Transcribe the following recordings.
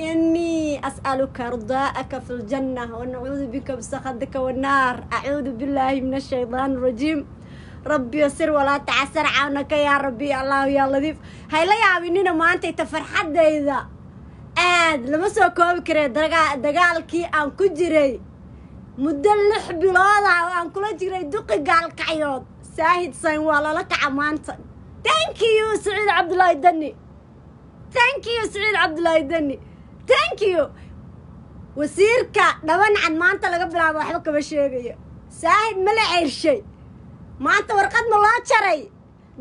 إني أسألك رضاءك في الجنة ونعوذ بك بسخطك والنار أعوذ بالله من الشيطان الرجيم ربي يسر ولا تعسر عونك يا ربي الله يا لطيف هاي لا يعبينينا ما أنت تفرحت إذا آد لما سو كوب كري دقالكي أن كجري مدة لح بلاضة وأن كل جري دقي قال كعيود ساهد سين ولا لك عمانتا ثانك يو سعيد عبد الله الدني ثانك يو سعيد عبد الله الدني thank you. Wasiirka dhabancan maanta laga bilaabo waxba kama sheegayo. Saahid mala ceyrshay maanta warqad ma loo jaray?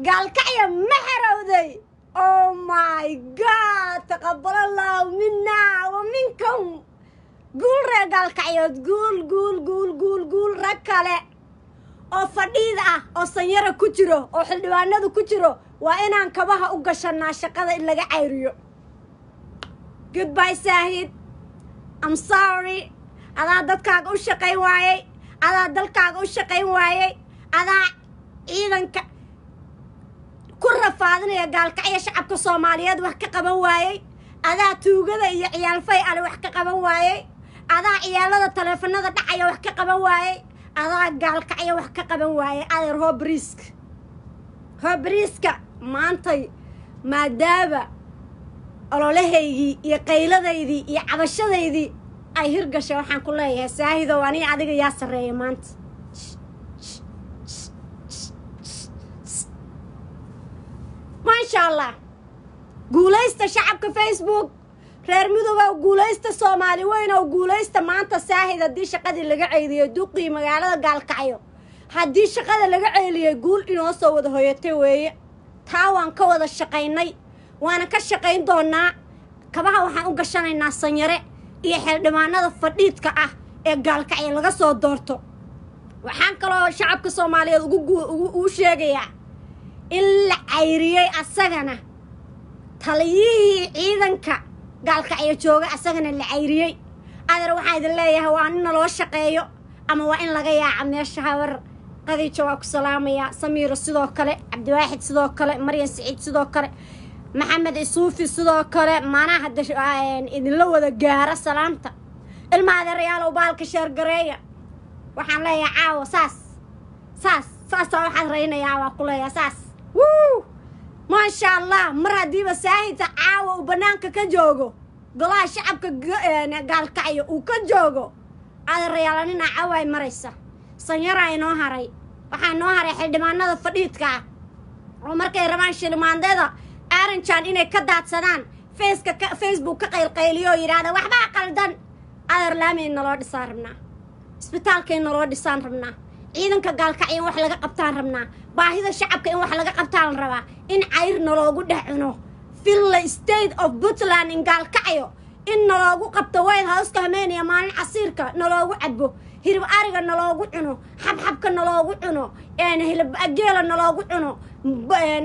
Gaalkacya ma xerowday? Oh my god taqabalo allahu mina wa minkum. Guul ree gaalkacyood guul guul guul guul guul rag kale. Oo fadhiid ah oo sanyara ku jiro oo xildhibaanadu ku jiro waa inaan kabaha u gashannaa shaqada in laga cayriyo goodbye saahid I'm sorry. Adaa dadkaaga u shaqayn waayey. Adaa dalkaaga u shaqayn waayey. Adaa ciidanka ku rafaadinaya gaalkacya shacabka soomaaliyeed wax ka qaban waayey. Adaa tuugada iyo ciyaalfay ale wax ka qaban waayey. Adaa ciyaalada taleefanada dhacaya wax ka qaban waayey. Adaa gaalkacya wax ka qaban waayey. Adeer hobriisk hobriiska maantay maadaama ololahaygii iyo qayladaydii iyo cabashadaydii ay hirgashay waxaan ku leeyahay saahidow aniga adiga yaa sarreeya maanta. Maasha allah guulaysta shacabka facebook. Reer midoobow guulaysta soomaali weyn oo guulaysta maanta saahid haddii shaqadii laga ceydiyey duqii magaalada gaalkacyo. Haddii shaqada laga ceeliyey guul inoo soo wada hoyatay weeye. Taa waan ka wada shaqaynay waana ka shaqayn doonaa. Kabaha waxaan u gashanaynaa sanyare iyo xildhibaanada fadhiidka ah ee gaalkacyo laga soo doorto. Waxaan kaloo shacabka soomaaliyeed ugu sheegayaa in la cayriyey asagana. Taliyihii ciidanka gaalkacyo jooga asagana la cayriyey adeer waxaa idin leeyahay waa in naloo shaqeeyo ama waa in laga yaaca meesha hawar qadiijo waa ku salaamayaa samiiro sidoo kale cabdiwaaxid sidoo kale maryan siciid sidoo kale maxamed isuufi sidoo kale maanaa hadda idinla wada gaara salaamta ilma adeerayaalow baalka sheergareeya. Waxaan leeyahay caawa saas. Saas saasaa waxaad raynayaa waa ku leeyahay saas. Wuu! Maasha allah mar haddiiba saahidta caawa uu bannaanka ka joogo golaha shacabka gaalkacyo uu ka joogo adeerayaala nina caawa ay maraysa. Sanyaraa inoo haray. Waxaa inoo haray xildhibaanada fadhiidka ah. Oo markay rabaan shilimaandeeda aranjan inay ka daadsadaan. Faceka facebook ka qaylqayliyo oo yidhaahda waxbaa qaldan. In naloo dhisaan rabnaa. Isbitaalka in naloo dhisaan rabnaa. Ciidanka gaalkacyo in wax laga qabtaan rabnaa. Baahida shacabka in wax laga qabtaan rabaa. In cayr naloogu dhex cuno. Villa state of puntland in gaalkacyo. In naloogu qabto white houseka hameeniya maalin casiirka naloogu cabo hirib ariga naloogu cuno xabxabka naloogu cuno hilibgeela naloogu cuno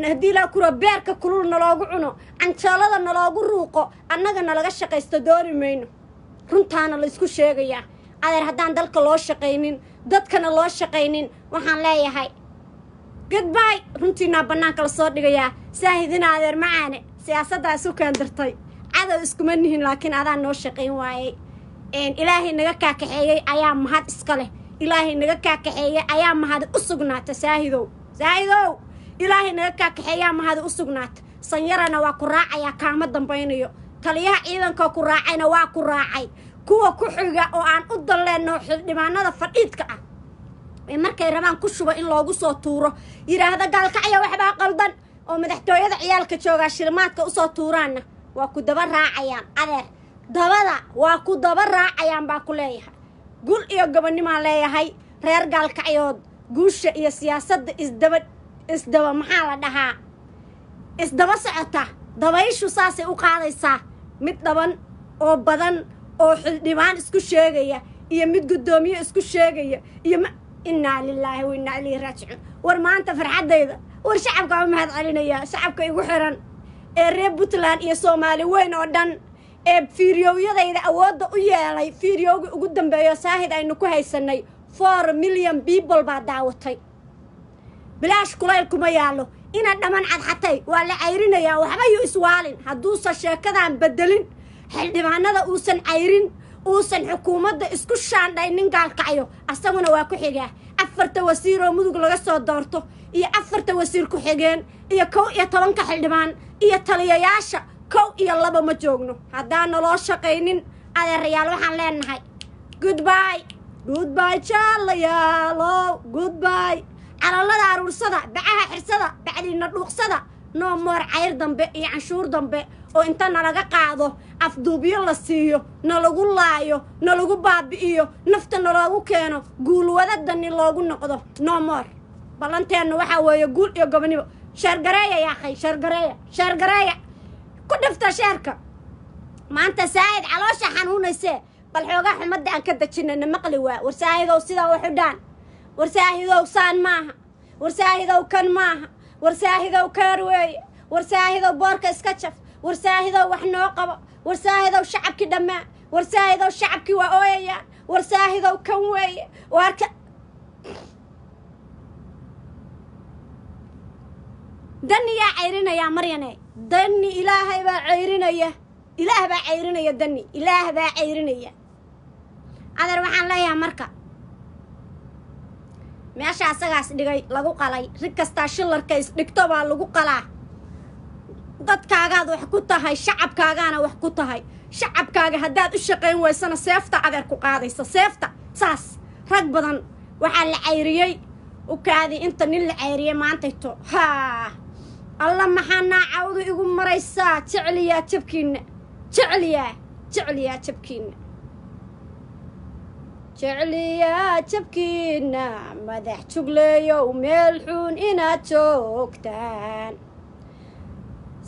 haddii laa kuro beerka kulul naloogu cuno canjeelada naloogu ruuqo annaga nalaga shaqaysto dooni mayno. Runtaana laysku sheegayaa. Adeer haddaan dalka loo shaqaynin dadkana loo shaqaynin waxaan leeyahay. Goodbay runtiinaa bannaanka la soo dhigayaa. Saahidina adeer macaane siyaasaddaa isu keendirtay. Cadow iskuma nihin laakiin adaa noo shaqayn waayey ilaahay naga kaakaxeeyey ayaa mahad iska leh. Ilaahay naga kaakaxeeyey ayaa mahadi u sugnaata saahidow. Saahidow! Ilaahay naga kaakaxeeyaa mahadi u sugnaata. Sanyarana waa ku raacayaa kaama dambaynayo. Taliyaha ciidanka ku raacayna waa ku raacay. Kuwa ku xiga oo aan u dalleenno xildhibaanada fadhiidka ah. Ee markay rabaan ku shuba in loogu soo tuuro yidhaahda gaalkacya waxbaa qaldan. Oo madaxtooyada ciyaalka joogaa shilmaadka u soo tuuraanna waa ku daba raacayaan adeer dabada waa ku daba raacayaan baa ku leeyahay. Gul iyo gobonnimaan leeyahay reer gaalkacyood guusha iyo siyaasadda isdaba isdaba maxaa la dhahaa? Isdaba socota dabayshu saasay u qaadaysaa. Mid dhaban oo badan oo xildhibaan isku sheegaya iyo mid guddoomiye isku sheegaya iyo innaa lilaahi wa innaa ilayhi raajicuun. War maanta farxaddayda war shacabka u mahad celinayaa shacabka igu xiran ee reer puntland iyo soomaali weyn oo dhan ee fiidiyowyadayda awoodda u yeelay fiidiyowgii ugu dambeeyo saahid aynu ku haysanay four million people baa daawatay. Bilaash kulayl kuma yaallo. Inaad dhamman cadxatay. Waa la cayrinayaa waxba yu iswaalin. Hadduusan sheekadan bedelin xildhibaanada uusan cayrin uusan xukuumadda isku shaandhaynin gaalkacyo asaguna waa ku xigaa afarta wasiir oo mudug laga soo doorto iyo afarta wasiir ku-xigeen iyo kow iyo tobanka xildhibaan iyo taliyayaasha kow iyo laba ma joogno. Haddaan naloo shaqaynin adeerayaal waxaan leenahay. Goodby goodby jaalayaalow goodby calallada aruursada bacaha xirsada bacdiina dhuuqsada. Noo moor cayr dambe iyo canshuur dambe. Oo inta nalaga qaado afduubyo la siiyo nalagu laayo nalagu baabi'iyo nafta naloogu keeno guulwadadani loogu noqdo. Noo moor ballanteenna waxaa weeye guul iyo gobonibo sheergareeya yaakhay sheergareeya sheergareeya ku dhifta sheerka maanta saa'id caloosha xanuunaysee bal xoogaa xumadda aan ka dejinana maqli waa. Warsaahidow sidaa u xidhaan warsaahidow saan maaha. Warsaahidow kan maaha. Warsaahidow keer weeye warsaahidow boorka iska jaf. Warsaahidow wax noo qabo. Warsaahidow shacabkii dhammaa warsaahidow shacabkii waa ooyayaan warsaahidow kan weeye waarka dani yaa cayrinayaa maryane dani ilaahay baa cayrinaya. Ilaah baa cayrinaya dani ilaah baa cayrinaya. Adeer waxaan leeyahay marka. Meesha asagaas dhigay lagu qalay. Rig kastaa shillarka isdhigto baa lagu qalaa. Dadkaagaad wax ku tahay shacabkaagaana wax ku tahay. Shacabkaaga haddaad u shaqayn weysana seefta adeer ku qaadaysa seefta. Saas. Rag badan waxaa la cayriyey. Ukaadii inta nin la cayriyey maantayto haa alla maxaa naacawdu igu maraysaa jecliyaa jabkiinna jecliyaa jecliyaa jabkiinna jecliyaa jabkiinna madax jugleeyow meel xuun inaad joogtaan.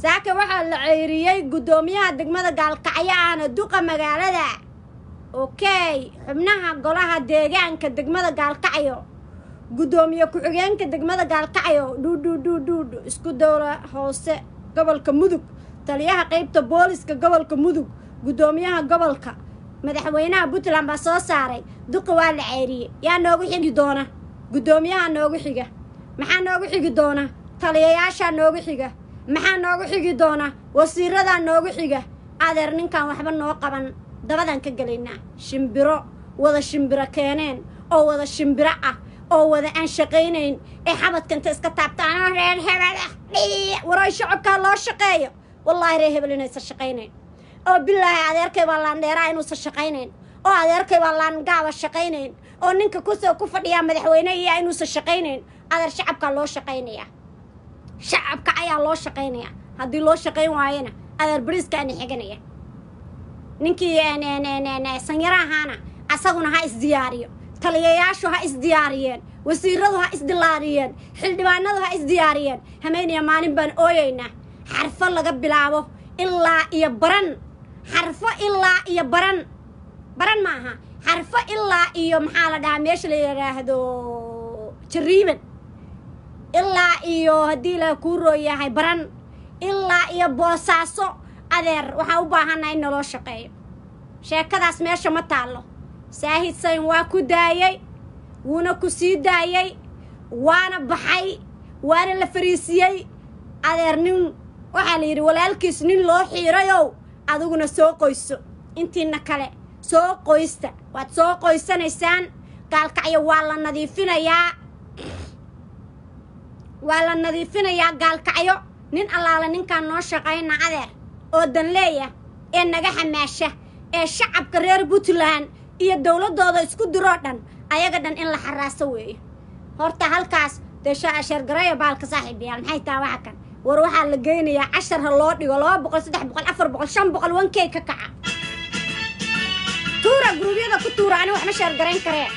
Saaka waxaa la ceyriyey guddoomiyaha degmada gaalkacyo ahna duqa magaalada. Okey xubnaha golaha deegaanka degmada gaalkacyo guddoomiye ku-xigeenka degmada gaalkacyo dhuudhuudhuudhuudh isku dowla hoose gobolka mudug taliyaha qeybta booliska gobolka mudug guddoomiyaha gobolka madaxweynaha puntland baa soo saaray duqi waa la ceyriyey yaa noogu xigi doona guddoomiyaha noogu xiga maxaa noogu xigi doona taliyayaashaa noogu xiga maxaa noogu xigi doona wasiiradaa noogu xiga adeer ninkan waxba noo qaban dabadaan ka gelaynaa shimbiro wada shimbiro keeneen oo wada shimbiro ah oo wada aan shaqaynayn. Ee xabadkanta iska taabtaan. Reer hebel ah waray shacabkaa loo shaqeeyo. Wallaahi reer hebel inaysan shaqaynayn. Oo bilaahi adeerkay baa laandheeraa inuusan shaqaynayn. Oo adeerkay baa laangaaba shaqaynayn. Oo ninka ku soo ku fadhiyaa madaxweyne iya inuusan shaqaynayn. Adeer shacabkaa loo shaqaynayaa. Shacabka ayaa loo shaqaynayaa. Haddii loo shaqayn waayana adeer bariiskaana xiganaya. Ninkii sanyaro ahaana asaguna ha isdiyaariyo taliyayaashu ha isdiyaariyeen wasiiradu ha isdilaariyeen xildhibaanadu ha isdiyaariyeen. Hameynaya maalin baan ooyeynaa xarfo laga bilaabo ilaa iyo baran. Xarfo ilaa iyo baran. Baran ma aha. Xarfo ilaa iyo maxaa la dhahaa? Meesha la yidhaahdo jariiban ilaa iyo haddii la kuu rooyahay baran. Ilaa iyo boosaaso. Adeer waxaan u baahanaa in naloo shaqeeyo. Sheekadaas meesha ma taallo saahid sayn waa ku daayey wuuna ku sii daayey waana baxay waana la fariisiyey adeer nin waxaa la yidhi walaalkiis nin loo xiirayow adiguna soo qoyso intiina kale soo qoysta waad soo qoysanaysaan gaalkacyo waa la nadiifinayaa waa la nadiifinayaa gaalkacyo nin allaala ninkaan noo shaqayna adeer oo danleeya ee naga xamaasha ee shacabka reer puntland iyo dowladdooda isku diroo dhan ayaga dhan in la xaraaso weeye horta halkaas dee sheergareeya baalka saaxiib yaal. Maxay taha waxa kan? War waxaa la geynayaa cashar ha loo dhigo laba boqol saddex boqol afar boqol shan boqol wankey ka kaca. Tuura guruubyada ku tuura ani wax ma sheergarayn karee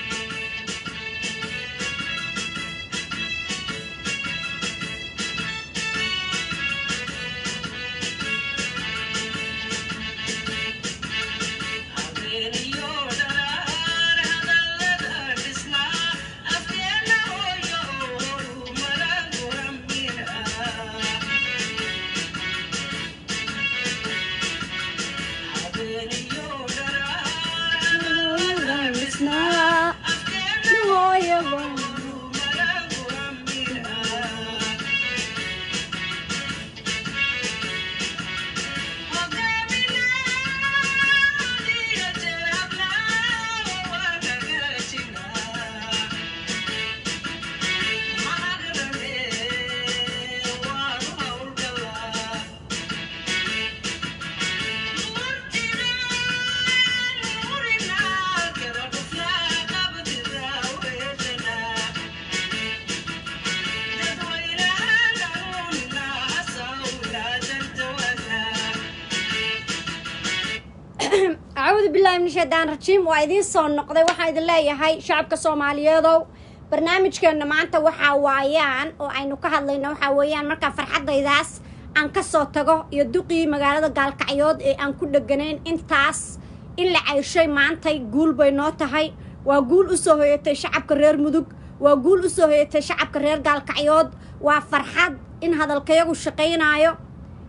shaydaan rajiim waa idiin soo noqday waxaan idin leeyahay shacabka soomaaliyeedow. Barnaamijkeenna maanta waxaa waayaan oo aynu ka hadlayno waxaa weeyaan markaa farxaddaydaas aan ka soo tago iyo duqii magaalada gaalkacyood ee aan ku dheganayn intaas in la cayshay maantay guul bay noo tahay. Waa guul u soo hoyatay shacabka reer mudug waa guul u soo hoyatay shacabka reer gaalkacyood. Waa farxad in hadalkayagu shaqaynaayo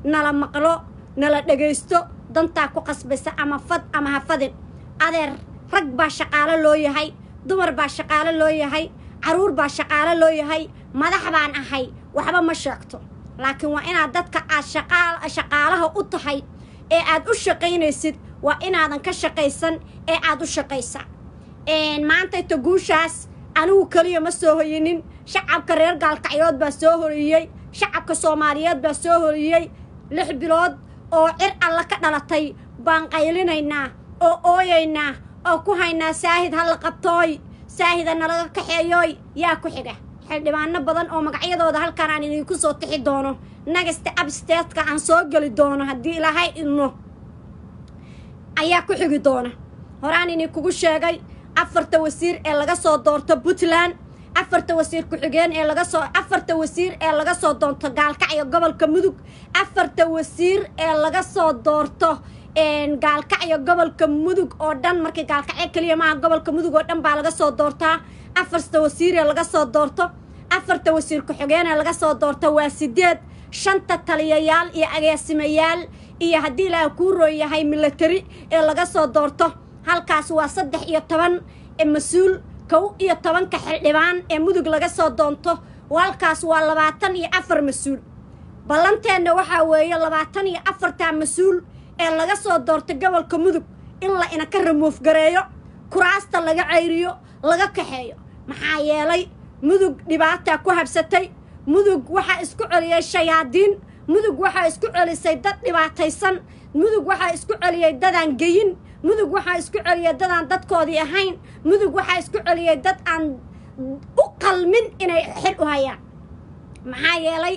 nala maqlo nala dhegaysto dantaa ku qasbaysa ama fad ama ha fadin adeer rag baa shaqaalo loo yahay dumar baa shaqaalo loo yahay carruur baa shaqaalo loo yahay madax baan ahay waxba ma sheegto. Laakiin waa inaad dadka aad shaqaalaha u tahay ee aad u shaqaynaysid waa inaadan ka shaqaysan ee aad u shaqaysa. Maantayta guushaas anigu keliya ma soo hoyinin shacabka reer gaalkacyood baa soo horiyey shacabka soomaaliyeed baa soo horiyey lix bilood oo cir alla ka dhalatay baan qaylinaynaa oo ooyaynaa oo ku haynaa saahid ha la qabtooy saahida nalaga kaxeeyooy yaa ku xiga. Xildhibaano badan oo magacyadooda halkaan aan idinku soo tixi doono. Nagasta absteedka aan soo geli doono haddii ilaahay idno ayaa ku xigi doona. Horaan idinkugu sheegay afarta wasiir ee laga soo doorto puntland afarta wasiir ku-xigeen ee laga soo afarta wasiir ee laga soo doonto gaalkacyo gobolka mudug afarta wasiir ee laga soo doorto gaalkacyo gobolka mudug oo dhan markii gaalkacyo keliya maaha gobolka mudug oo dhan baa laga soo doortaa afarta wasiir ee laga soo doorto. Afarta wasiir ku-xigeen ee laga soo doorto waa sideed. Shanta taliyayaal iyo agaasimayaal iyo haddii ilaaha kuu rooy yahay milatari ee laga soo doorto. Halkaas waa saddex iyo toban mas'uul kow iyo tobanka xildhibaan ee mudug laga soo doonto. Halkaas waa labaatan iyo afar mas'uul. Ballanteenna waxaa weeye labaatan iyo afartaa mas'uul ee laga soo doorto gobolka mudug in la ina ka ramuuf gareeyo kuraasta laga cayriyo laga kaxeeyo. Maxaa yeelay mudug dhibaataa ku habsatay. Mudug waxaa isku celiyey shayaadiin. Mudug waxaa isku celisay dad dhibaataysan. Mudug waxaa isku celiyey dadaan geyin. Mudug waxaa isku celiyey dadaan dadkoodii ahayn. Mudug waxaa isku celiyey dad aan u qalmin inay xil u hayaan. Maxaa yeelay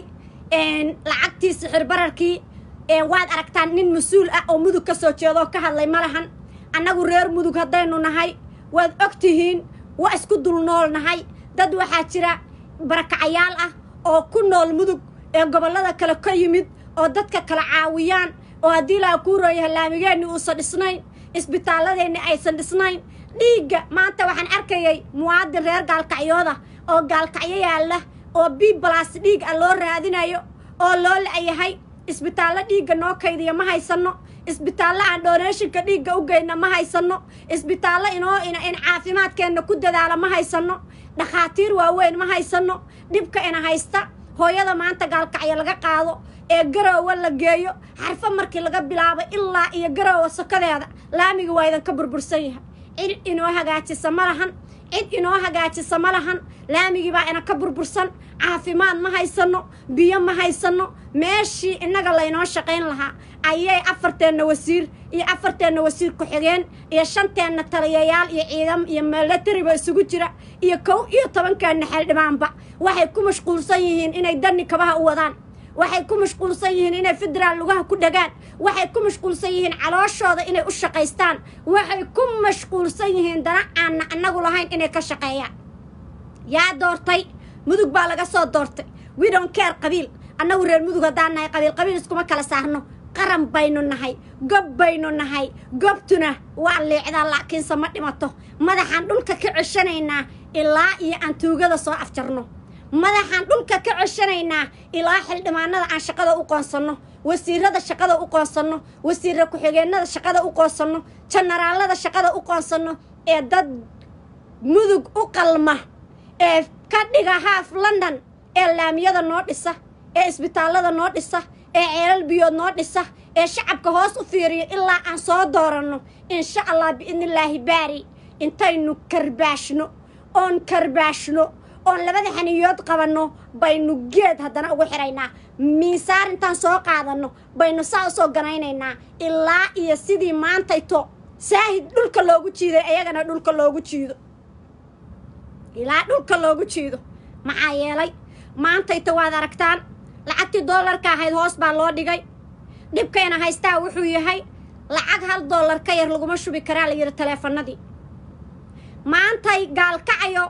lacagtii sixir bararkii waad aragtaan nin mas'uul ah oo mudug ka soo jeedaoo ka hadlay ma lahan. Annagu reer mudug haddaynu nahay. Waad og tihiin waa isku dul nool nahay. Dad waxaa jira barakacayaal ah oo ku nool mudug ee gobollada kale ka yimid oo dadka kala caawiyaan. Oo haddii laha kuu rooyaha laamigeenni uusan dhisnayn isbitaalladeenni aysan dhisnayn. Dhiigga maanta waxaan arkayay muwaadin reer gaalkacyooda oo gaalkacyo yaalla oo b balas dhiig ah loo raadinayo oo loo la-yahay isbitaallo dhiigga noo kaydiya ma haysanno. Isbitaallo aan dhoneeshinka dhiigga u geyna ma haysanno. Isbitaallo inoo in caafimaadkeenna ku dadaala ma haysanno. Dhakhaatiir waaweyn ma haysanno. Dhibka ina haysta. Hooyada maanta gaalkacyo laga qaado. Ee garoowa la geeyo. Xarfo markii laga bilaabo ilaa iyo garoowa sokadeeda laamiga waa idanka burbursan yahay. Cid inoo hagaajisa ma lahan. Cid inoo hagaajisa ma lahan. Laamigii baa ina ka burbursan. Caafimaad ma haysanno. Biyo ma haysanno meeshii innaga laynoo shaqayn lahaa. Ayay afarteenna wasiir iyo afarteenna wasiir ku-xigeen iyo shanteenna taliyayaal iyo ciidam iyo milatariba isugu jira iyo kow iyo tobankeenna xildhibaanba waxay ku mashquulsan yihiin inay dani kabaha u wadaan. Waxay ku mashquulsan yihiin inay federaal lugaha ku dhagaan. Waxay ku mashquulsan yihiin calooshooda inay u shaqaystaan. Waxay ku mashquulsan yihiin dana aanna annagu lahayn inay ka shaqeeyaan. Yaa doortay mudug baa laga soo doortay. Widon keer qabiil annagu reer mudug haddaan nahay qabiil qabiil iskuma kala saarno. Qaran baynu nahay gob baynu nahay. Gobtuna waa liicdaa laakiinse ma dhimato. Madaxaan dhulka ka ceshanaynaa ilaa iyo aan tuugada soo afjarno. Madaxaan dhulka ka ceshanaynaa ilaa xildhibaanada aan shaqada u qoonsanno. Wasiirada shaqada u qoonsanno wasiira ku-xigeenada shaqada u qoonsanno janaraalada shaqada u qoonsanno ee dad mudug u qalma ee ka dhiga haaf london ee laamiyada noo dhisa ee isbitaallada noo dhisa ee ceelal biyood noo dhisa ee shacabka hoos u fiiriyo ilaa aan soo dooranno insha allah biidnillaahi baari intaynu karbaashno oon karbaashno oon labada xaniyood qabanno baynu geed haddana ugu xiraynaa. Miisaar intaan soo qaadanno baynu saa u soo ganaynaynaa. Ilaa iyo sidii maantayto saahid dhulka loogu jiiday ayagana dhulka loogu jiido. Ilaa dhulka loogu jiido maxaa yeelay? Maantayta waad aragtaan lacagtii doolarka ahayd hoos baa loo dhigay. Dhibkayna haystaa wuxuu yahay lacag hal dollar ka yar laguma shubi karaa la yidhi taleefanadii maantay gaalkacayo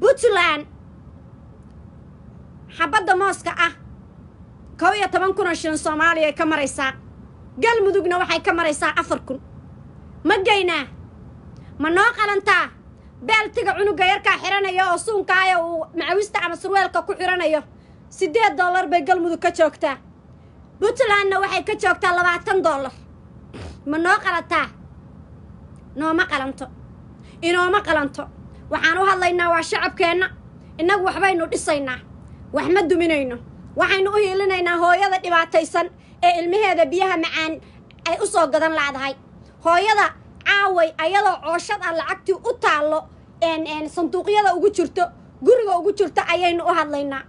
puntland. Xabadda mooska ah kow iyo toban kun oo shilin soomaaliya ay ka maraysaa. Galmudugna waxay ka maraysaa afar kun. Ma geynaa? Ma noo qalantaa? Beeltiga cunuga yarkaa xiranaya oo suunkaaya uu macawista ama surweelka ku xiranayo siddeed dollar bay galmudug ka joogtaa puntlandna waxay ka joogtaa labaatan dollar. Ma noo qalantaa? Nooma qalanto? Inooma qalanto? Waxaan u hadlaynaa waa shacabkeenna. Innagu waxbaynu dhisaynaa. Wax ma duminayno. Waxaynu u hiilinaynaa hooyada dhibaataysan ee ilmaheeda biyaha macaan ay u soo gadan laadahay. Hooyada caaway ayadoo cooshad ah lacagtii u taallo sanduuqyada ugu jirto guriga ugu jirto ayaynu u hadlaynaa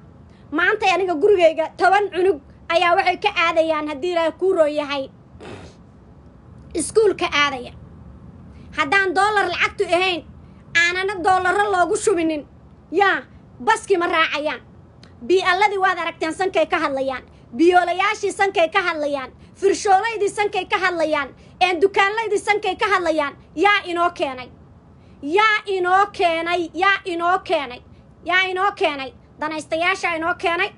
maantay aniga gurigayga toban cunug ayaa waxay ka aadayaan haddii ilaaha kuuroo yahay. Iskuulka aadaya. Haddaan doolar lacagtu ahayn aanana doolaro loogu shubinin. Yaa baskii ma raacayaan. Bii'alladii waad aragteen sankay ka hadlayaan. Biyoolayaashii sankay ka hadlayaan. Firshoolaydii sankay ka hadlayaan. Een dukaanlaydii sankay ka hadlayaan. Yaa inoo keenay. Yaa inoo keenay. Yaa inoo keenay. Yaa inoo keenay danaystayaashaa inoo keenay.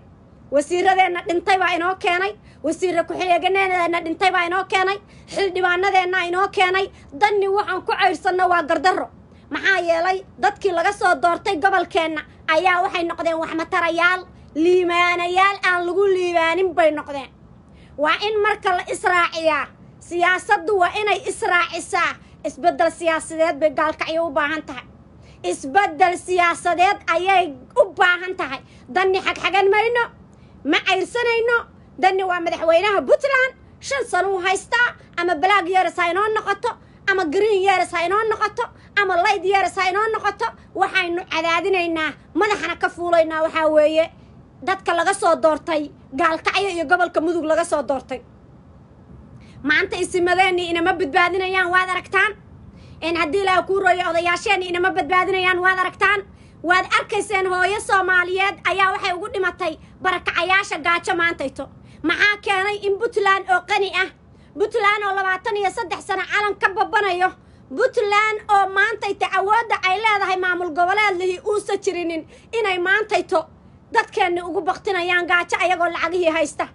Wasiiradeenna dhintay baa inoo keenay. Wasiirra ku-xigeenadeenna dhintay baa inoo keenay. Xildhibaanadeenna inoo keenay. Danni waxaan ku caydhsanno waa gardarro. Maxaa yeelay dadkii laga soo doortay gobolkeenna ayaa waxay noqdeen waxmatarayaal liimaanayaal aan lagu liibaanin bay noqdeen. Waa in marka la israaciyaa siyaasaddu waa inay israacisaa. Isbeddel siyaasadeed bay gaalkacyo u baahan tahay isbeddel siyaasadeed ayay u baahan tahay. Danni xagxagan mayno ma cayrsanayno danni waa madaxweynaha puntland. Shan sanuu haystaa ama balaag yeeres ha inoo noqoto ama green yeeres ha inoo noqoto ama layd yeeres ha inoo noqoto. Waxaynu cadaadinaynaa madaxana ka fuulaynaa waxaa weeye. Dadka laga soo doortay gaalkacyo iyo gobolka mudug laga soo doortay. Maanta isimadeennii inama badbaadinayaan waad aragtaan in haddii ilaaha kuu rooyo odayaasheenni inama badbaadinayaan waad aragtaan? Waad arkayseen hooyo soomaaliyeed? Ayaa waxay ugu dhimatay barakacayaasha gaajo maantayto. Maxaa keenay in puntland oo qani ah puntland oo labaatan iyo saddex sano calan ka babanayo puntland oo maantayto awoodda ay leedahay maamul goboleed lihi uusa jirinin inay maantayto dadkeenni ugu baktinayaan gaajo ayagoo lacagihii haysta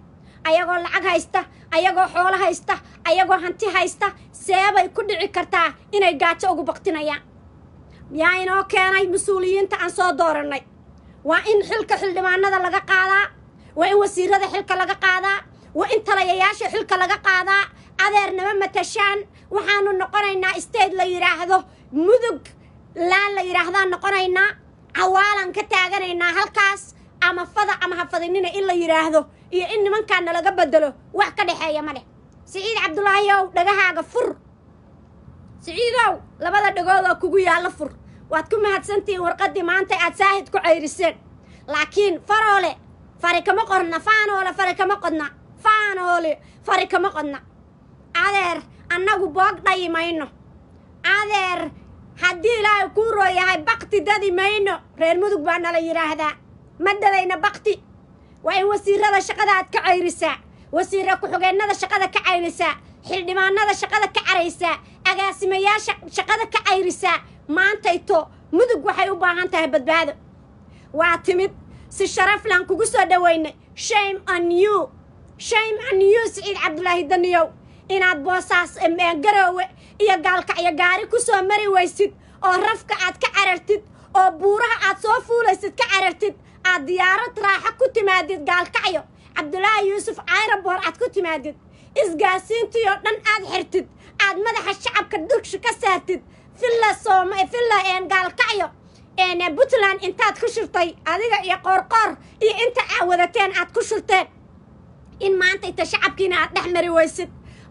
ayagoo lacag haysta ayagoo xoolo haysta ayagoo hanti haysta seebay ku dhici kartaa inay gaajo ugu baktinayaan yaa inoo keenay mas'uuliyiinta aan soo doorannay? Waa in xilka xildhibaanada laga qaadaa? Waa in wasiirada xilka laga qaadaa? Waa in talayayaasha xilka laga qaadaa? Adeernama matashaan. Waxaanu noqonaynaa state la yidhaahdo mudug laan la yidhaahdaan noqonaynaa. Cawaalan ka taaganaynaa halkaas. Ama fada ama hafadinina in la yidhaahdo iyo in nimankaana laga bedelo wax ka dhexeeya ma dheh siciid cabdulaahiyow dhagahaaga fur. Siciidow labada dhagoodoo kugu yaallo fur. Waad ku mahadsantihiin warqaddii maanta aad saahid ku cayriseen. Laakiin faroole fari kama qorna faanoole fari kama qodna faanoole fari kama qodna. Adeer annagu boog dhayi mayno. Adeer haddii ilaahay kuu roo yahay bakti dadi mayno. Reer mudug baa nala yidhaahdaa ma dadayna bakti waa in wasiirada shaqada aad ka cayrisaa wasiira ku-xugeennada shaqada ka cayrisaa xildhibaanada shaqada ka caraysaa agaasimayaasha shaqada ka cayrisaa maantayto mudug waxay u baahan tahay badbaado. Waa timid si sharaflan kugu soo dhoweynay shame on you. Shame on you siciid cabdulaahi daniyow. Inaad boosaas garoowe iyo gaalkacyo gaari ku soo mari waysid oo rafka aad ka carartid oo buuraha aad soo fuulaysid ka carartid aad diyaarad raaxo ku timaadid gaalkacyo. Cabdulaahi yuusuf ayrabor aad ku timaadid. Isgaasiintii oo dhan aad xirtid. Aad madaxa shacabka dugshi ka saartid. Villa soom villa gaalkacyo. Puntland intaad ku shirtay adiga iyo qoorqoor iyo inta aa wadateen aad ku shirteen in maanta inta shacabkiina aad dhex mari waysid.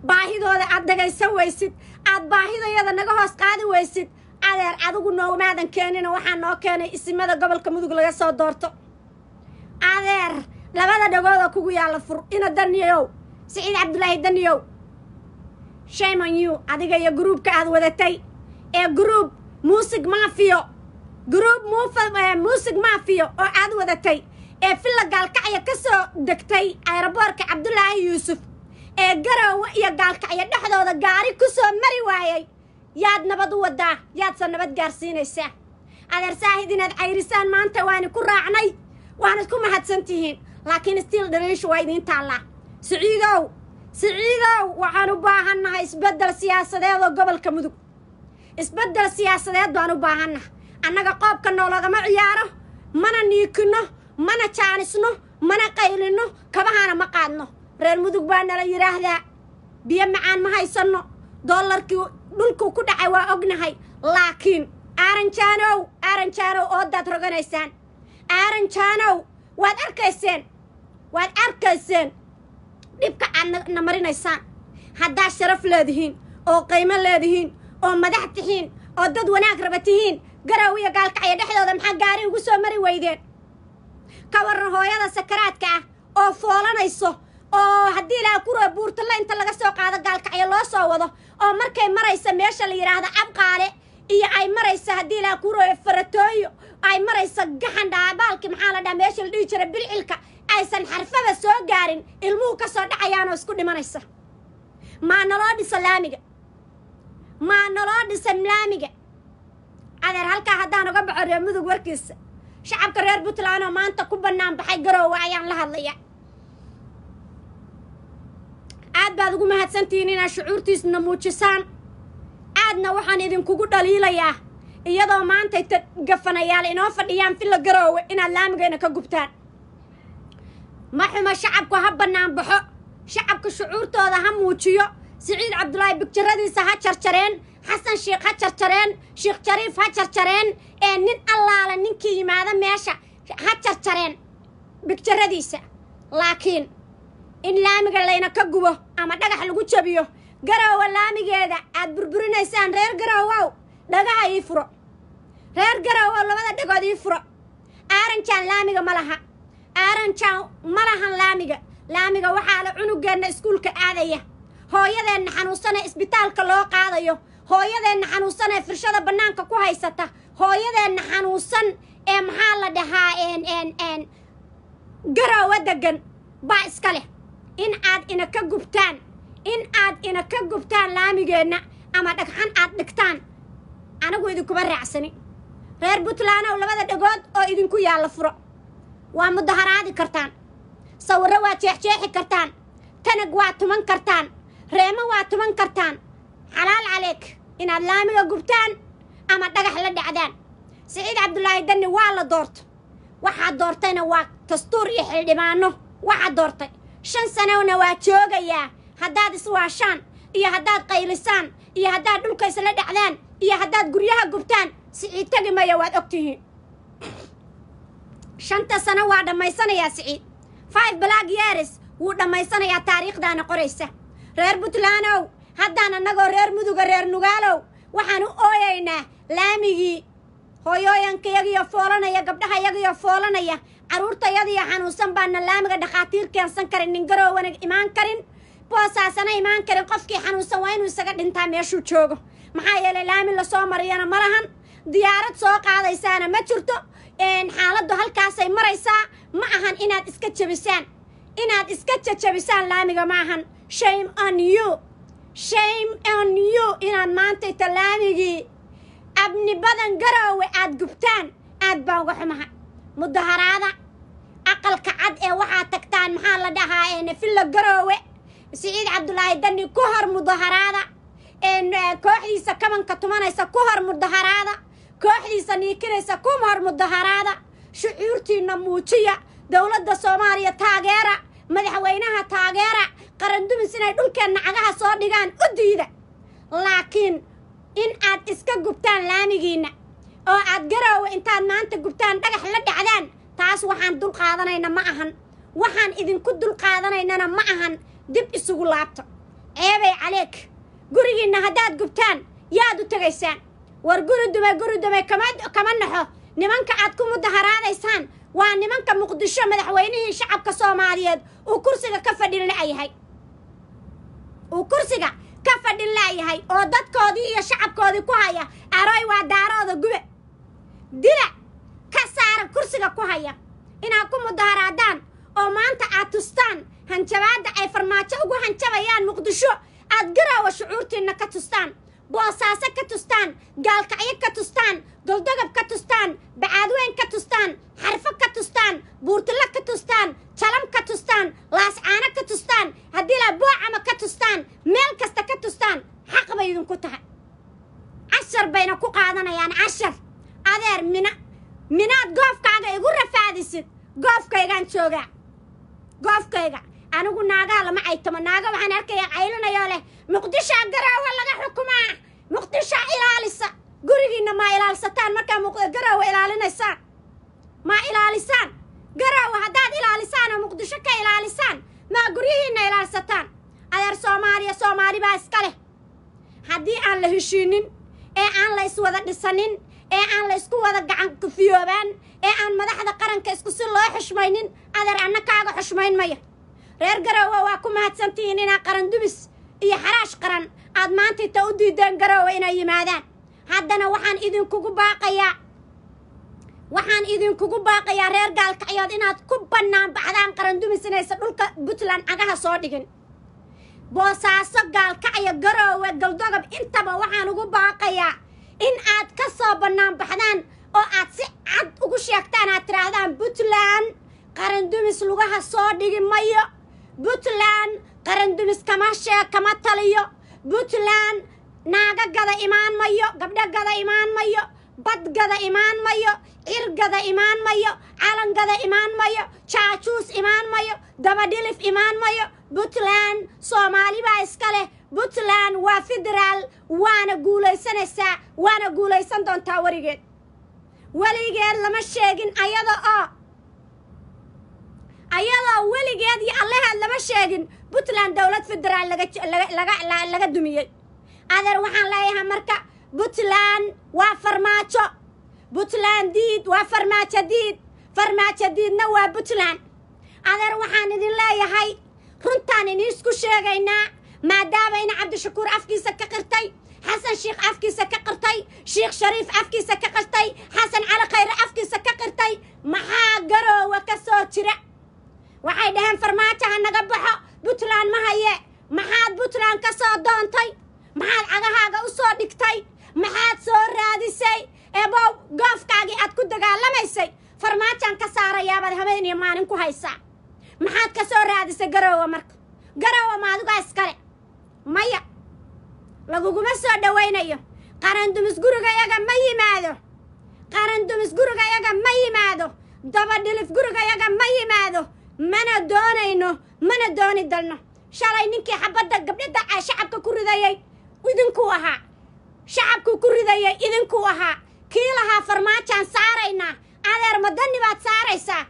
Baahidooda aad dhagaysan waysid. Aad baahidayada naga hoos qaadi waysid. Adeer adigu noomaadan keenina waxaa noo keenay isimada gobolka mudug laga soo doorto adeer labada dhagoodoo kugu yaalla fur ina daniyow siciid cabdulaahi daniyow. Shame on you adiga iyo gruubka aad wadatay. Ee gruub muusig maafiyo gruub muusig maafiyo oo aad wadatay. Ee villa gaalkacyo ka soo degtay ayraboorka cabdulaahi yuusuf. Ee garoowe iyo gaalkacyo dhexdooda gaari ku soo mari waayay. Yaad nabad u wadaa yaadse nabad gaarsiinaysaa. Adeer saahid inaad cayrisaan maanta waani ku raacnay waanad ku mahadsan tihiin laakiin stiil dhaliishu waa idiin taallaa siciidow siciidow waxaan u baahannahay isbeddel siyaasadeed oo gobolka mudug. Isbeddel siyaasadeed baan u baahannaha annaga qoobka noolagama ciyaaro mana niikinno mana jaanisno mana qaylinno kabahaana ma qaadno. Reer mudug baa nala yidhaahdaa biyo macaan ma haysanno. Dollarkii dhulkuu ku dhacay waa ognahay. Laakiin aaranjaanow aaranjaanow oodaad roganaysaan aaranjaanow waad arkayseen. Waad arkayseen. Dhibka aad na marinaysaan. Haddaad sharaf leedihiin oo qiimo leedihiin oo madax tihiin oo dad wanaag raba tihiin garow iyo gaalkacyo dhexdooda maxaa gaari ugu soo mari weydeen? Ka warran hooyada sakaraadka ah oo foolanayso oo haddii ilaaha kura buurtalla inta laga soo qaado gaalkacyo loo soo wado oo markay maraysa meesha la yidhaahdo abqaale iyo ay maraysa haddii ilaaha kura faratooyo ay maraysa gaxan dhaabaalki maxaa la dhaha meesha la dhihi jira bilcilka aysan xarfaba soo gaarin ilmuhu ka soo dhacayaanoo isku dhimanaysa. Maa naloo dhisa laamiga? Maa naloo dhisa laamiga? Adeer halkaa haddaan uga baxo reer mudug warkiisa. Shacabka reer puntland oo maanta ku bannaan baxay garoowe ayaan la hadlaya aad baad ugu mahadsantihiin inaad shucuurtiisna muujisaan. Aadna waxaan idinkugu dhaliilayaa iyadoo maantay ta gafanayaal inoo fadhiyaan filla garoowe inaad laamigayna ka gubtaan. Ma xumo shacabku ha bannaan baxo. Shacabka shucuurtooda ha muujiyo. Siciid cabdulaahi bigjaradiisa ha jarjareen xasan sheikh ha jarjareen sheekh jariif ha jarjareen ee nin allaala ninkii yimaada meesha ha jarjareen bigjaradiisa. Laakiin in laamiga layna ka gubo ama dhagax lagu jabiyo garoowa laamigeeda aad burburinaysaan reer garoowow dhagaha ii furo reer garoowow labada dhagood ii furo aaranjaan laamiga ma laha aaranjaan ma lahan laamiga. Laamiga waxaa la cunugeenna iskuulka aadaya. Hooyadeenna xanuunsanee isbitaalka loo qaadayo. Hooyadeenna xanuunsanee firshada bannaanka ku haysata. Hooyadeenna xanuunsan ee maxaa la dhahaa n garoowa degan baa iska leh. In aad ina ka gubtaan. In aad ina ka gubtaan laamigeenna ama dhagxan aad dhigtaan anigu idinkuma raacsani reer puntlandow labada dhagood oo idinku yaalla furo. Waa mudaharaadi kartaan. Sawirro waa jeexjeexi kartaan. Tanag waa tuman kartaan. Reemo waa tuman kartaan. Xalaal caleeg inaad laamiga gubtaan ama dhagax la dhacdaan. Siciid cabdulaahi danni waa la doorto waxaad doortayna waa dastuur iyo xildhibaano. Waxaad doortay. Shan sanowna waa joogayaa. Haddaad iswaashaan iyo haddaad qaylisaan iyo haddaad dhulka isla dhacdaan iyo haddaad guryaha gubtaan siciid tegi maya waad og tihiin shanta sano waa dhammaysanayaa siciid five black years wuu dhammaysanayaa taariikhdaana qoraysa. Reer puntlandow haddaan annagoo reer muduga reer nugaalow waxaan u ooyaynaa laamigii hooyooyankayagiyo foolanaya gabdhahayagiyo foolanaya carruurtayadiyo xanuunsan baana laamiga dhakhaatiir keensan karin nin garoowana imaan karin boosaasana imaan karin qofkii xanuunsan waa inuu isaga dhintaa meeshuu joogo maxaa yeelay laami la soo mariyana ma lahan. Diyaarad soo qaadaysaana ma jirto. Xaaladdu halkaasay maraysaa. Ma ahan inaad iska jebisaan inaad iska jajabisaan laamiga ma ahan. Shame on you. Shame on you inaad maantayta laamigii. Abni badan garoowe aad gubtaan. Aad baan uga xumaha. Mudaharaada aqalka cad ee waxaad tagtaan maxaa la dhahaa filla garoowe. Siciid cabdulaahi danni ku hor mudaharaada kooxdiisa kabanka tumanaysa ku hor mudaharaada. Kooxdiisa niikinaysa ku hor mudaharaada. Shucuurtiinna muujiya dowladda soomaaliya taageera madaxweynaha taageera qarandumis inay dhulkeenna cagaha soo dhigaan u diida. Laakiin in aad iska gubtaan laamigiinna oo aad garoowe intaad maanta gubtaan dhagax la dhacdaan taas waxaan dul qaadanayna ma ahan. Waxaan idinku dul qaadanaynana ma ahan. Dib isugu laabto. Ceebay caleeg gurigiinna haddaad gubtaan yaad u tegaysaan war guri dume guri dume kama naxo. Nimanka aad ku mudaharaadaysaan waa nimanka muqdisho madaxweynihii shacabka soomaaliyeed uu kursiga ka fadhin la'yahay. Uu kursiga ka fadhin la'yahay oo dadkoodii iyo shacabkoodii ku haya aroy waa daarooda gube. Dila ka saara kursiga ku haya. Inaad ku mudaharaadaan oo maanta aad tustaan hanjabaadda ay farmaajo ugu hanjabayaan muqdisho aad garaawa shucuurtiinna ka tustaan boosaaso ka tustaan gaalkacyo ka tustaan goldogab ka tustaan bacaadweyn ka tustaan xarfo ka tustaan buurtilo ka tustaan jalam ka tustaan laascaano ka tustaan haddii la boocama ka tustaan meel kasta ka tustaan xaq bay idinku tahay cashar bayna ku qaadanayaan cashar adeer mina minaad goofkaaga igu rafaadisid goofkaygaan joogaa goofkayga anigu naagaha lama caytamo naaga waxaan arkaya caylinayoo leh. Muqdishaa garaawa laga xukumaa. Muqdishaa ilaalisa. Gurigiinna maa ilaalisataan? Markaa garaawa ilaalinaysaan maa ilaalisaan? Garaawa haddaad ilaalisaan oo muqdisho ka ilaalisaan? Maa guryihiinna ilaalisataan adeer soomaaliya soomaali baa iska leh. Haddii aan la heshiinin ee aan la iswada dhisanin ee aan la isku wada gacan kufiyoobaan ee aan madaxda qaranka isku si loo xushmaynin adeer anna kaaga xushmayn maya reer garoowe waa ku mahadsantihiin inaa qaran dubis iyo xaraash qaran. Aad maanta inta u diideen garoowe inay yimaadaan. Haddana waxaan idinkugu baaqayaa waxaan idinkugu baaqayaa reer gaalkacyood inaad ku bannaan baxdaan qaran dumis inaysa dhulka puntland cagaha soo dhigin. Boosaaso gaalkacyo garoowe galdogab intaba waxaan ugu baaqayaa in aad ka soo bannaan baxdaan oo aad si cad ugu sheegtaan aad tidhaahdaan puntland qarandumis lugaha soo dhigi mayo puntland qarandumis kama sheeg kama taliyo puntland naaga gada imaan mayo gabdho gada imaan mayo bad gada imaan mayo cir gada imaan mayo calan gada imaan mayo jaajuus imaan mayo dabadhilif imaan mayo. Puntland soomaali baa iska leh puntland waa federaal waana guulaysanaysaa waana guulaysan doontaa weligeed weligeed lama sheegin ayada oo ayadoo weligeed iyo allaheed lama sheegin. Puntland dowlad federaal laga dumiyey. Adeer waxaan leeyahay marka puntland waa farmaajo. Puntland diid waa farmaajo diid. Farmaajo diidna waa puntland. Adeer waxaan idin leeyahay runtaan iniisku sheegaynaa maadaama ina cabdishakuur afkiisa ka qirtay xasan sheikh afkiisa ka qirtay sheikh shariif afkiisa ka qirtay xasan cali khayre afkiisa ka qirtay maxaa garoowe ka soo jira waxay dhaheen farmaajo ha naga baxo. Puntland ma haye. Maxaad puntland ka soo doontay? Maxaad cagahaaga u soo dhigtay? Maxaad soo raadisay? Eebow goofkaagii aad ku dagaalamaysay? Farmaajaan ka saarayaabaad habeen iyo maalin ku haysaa maxaad ka soo raadisay garoowe marka? Garoowe ma adigaa iskale. Maya laguguma soo dhowaynayo qarandumis gurigayaga ma yimaado. Qarandumis gurigayaga ma yimaado. Dabadhilif gurigayaga ma yimaado mana doonayno mana dooni dalno. Shalay ninkii xabadda gabdhada shacabka ku ridayay idinkuu ahaa shacabkuu ku ridayay idinkuu ahaa kii lahaa farmaajaan saaraynaa adeer ma danni baad saaraysaa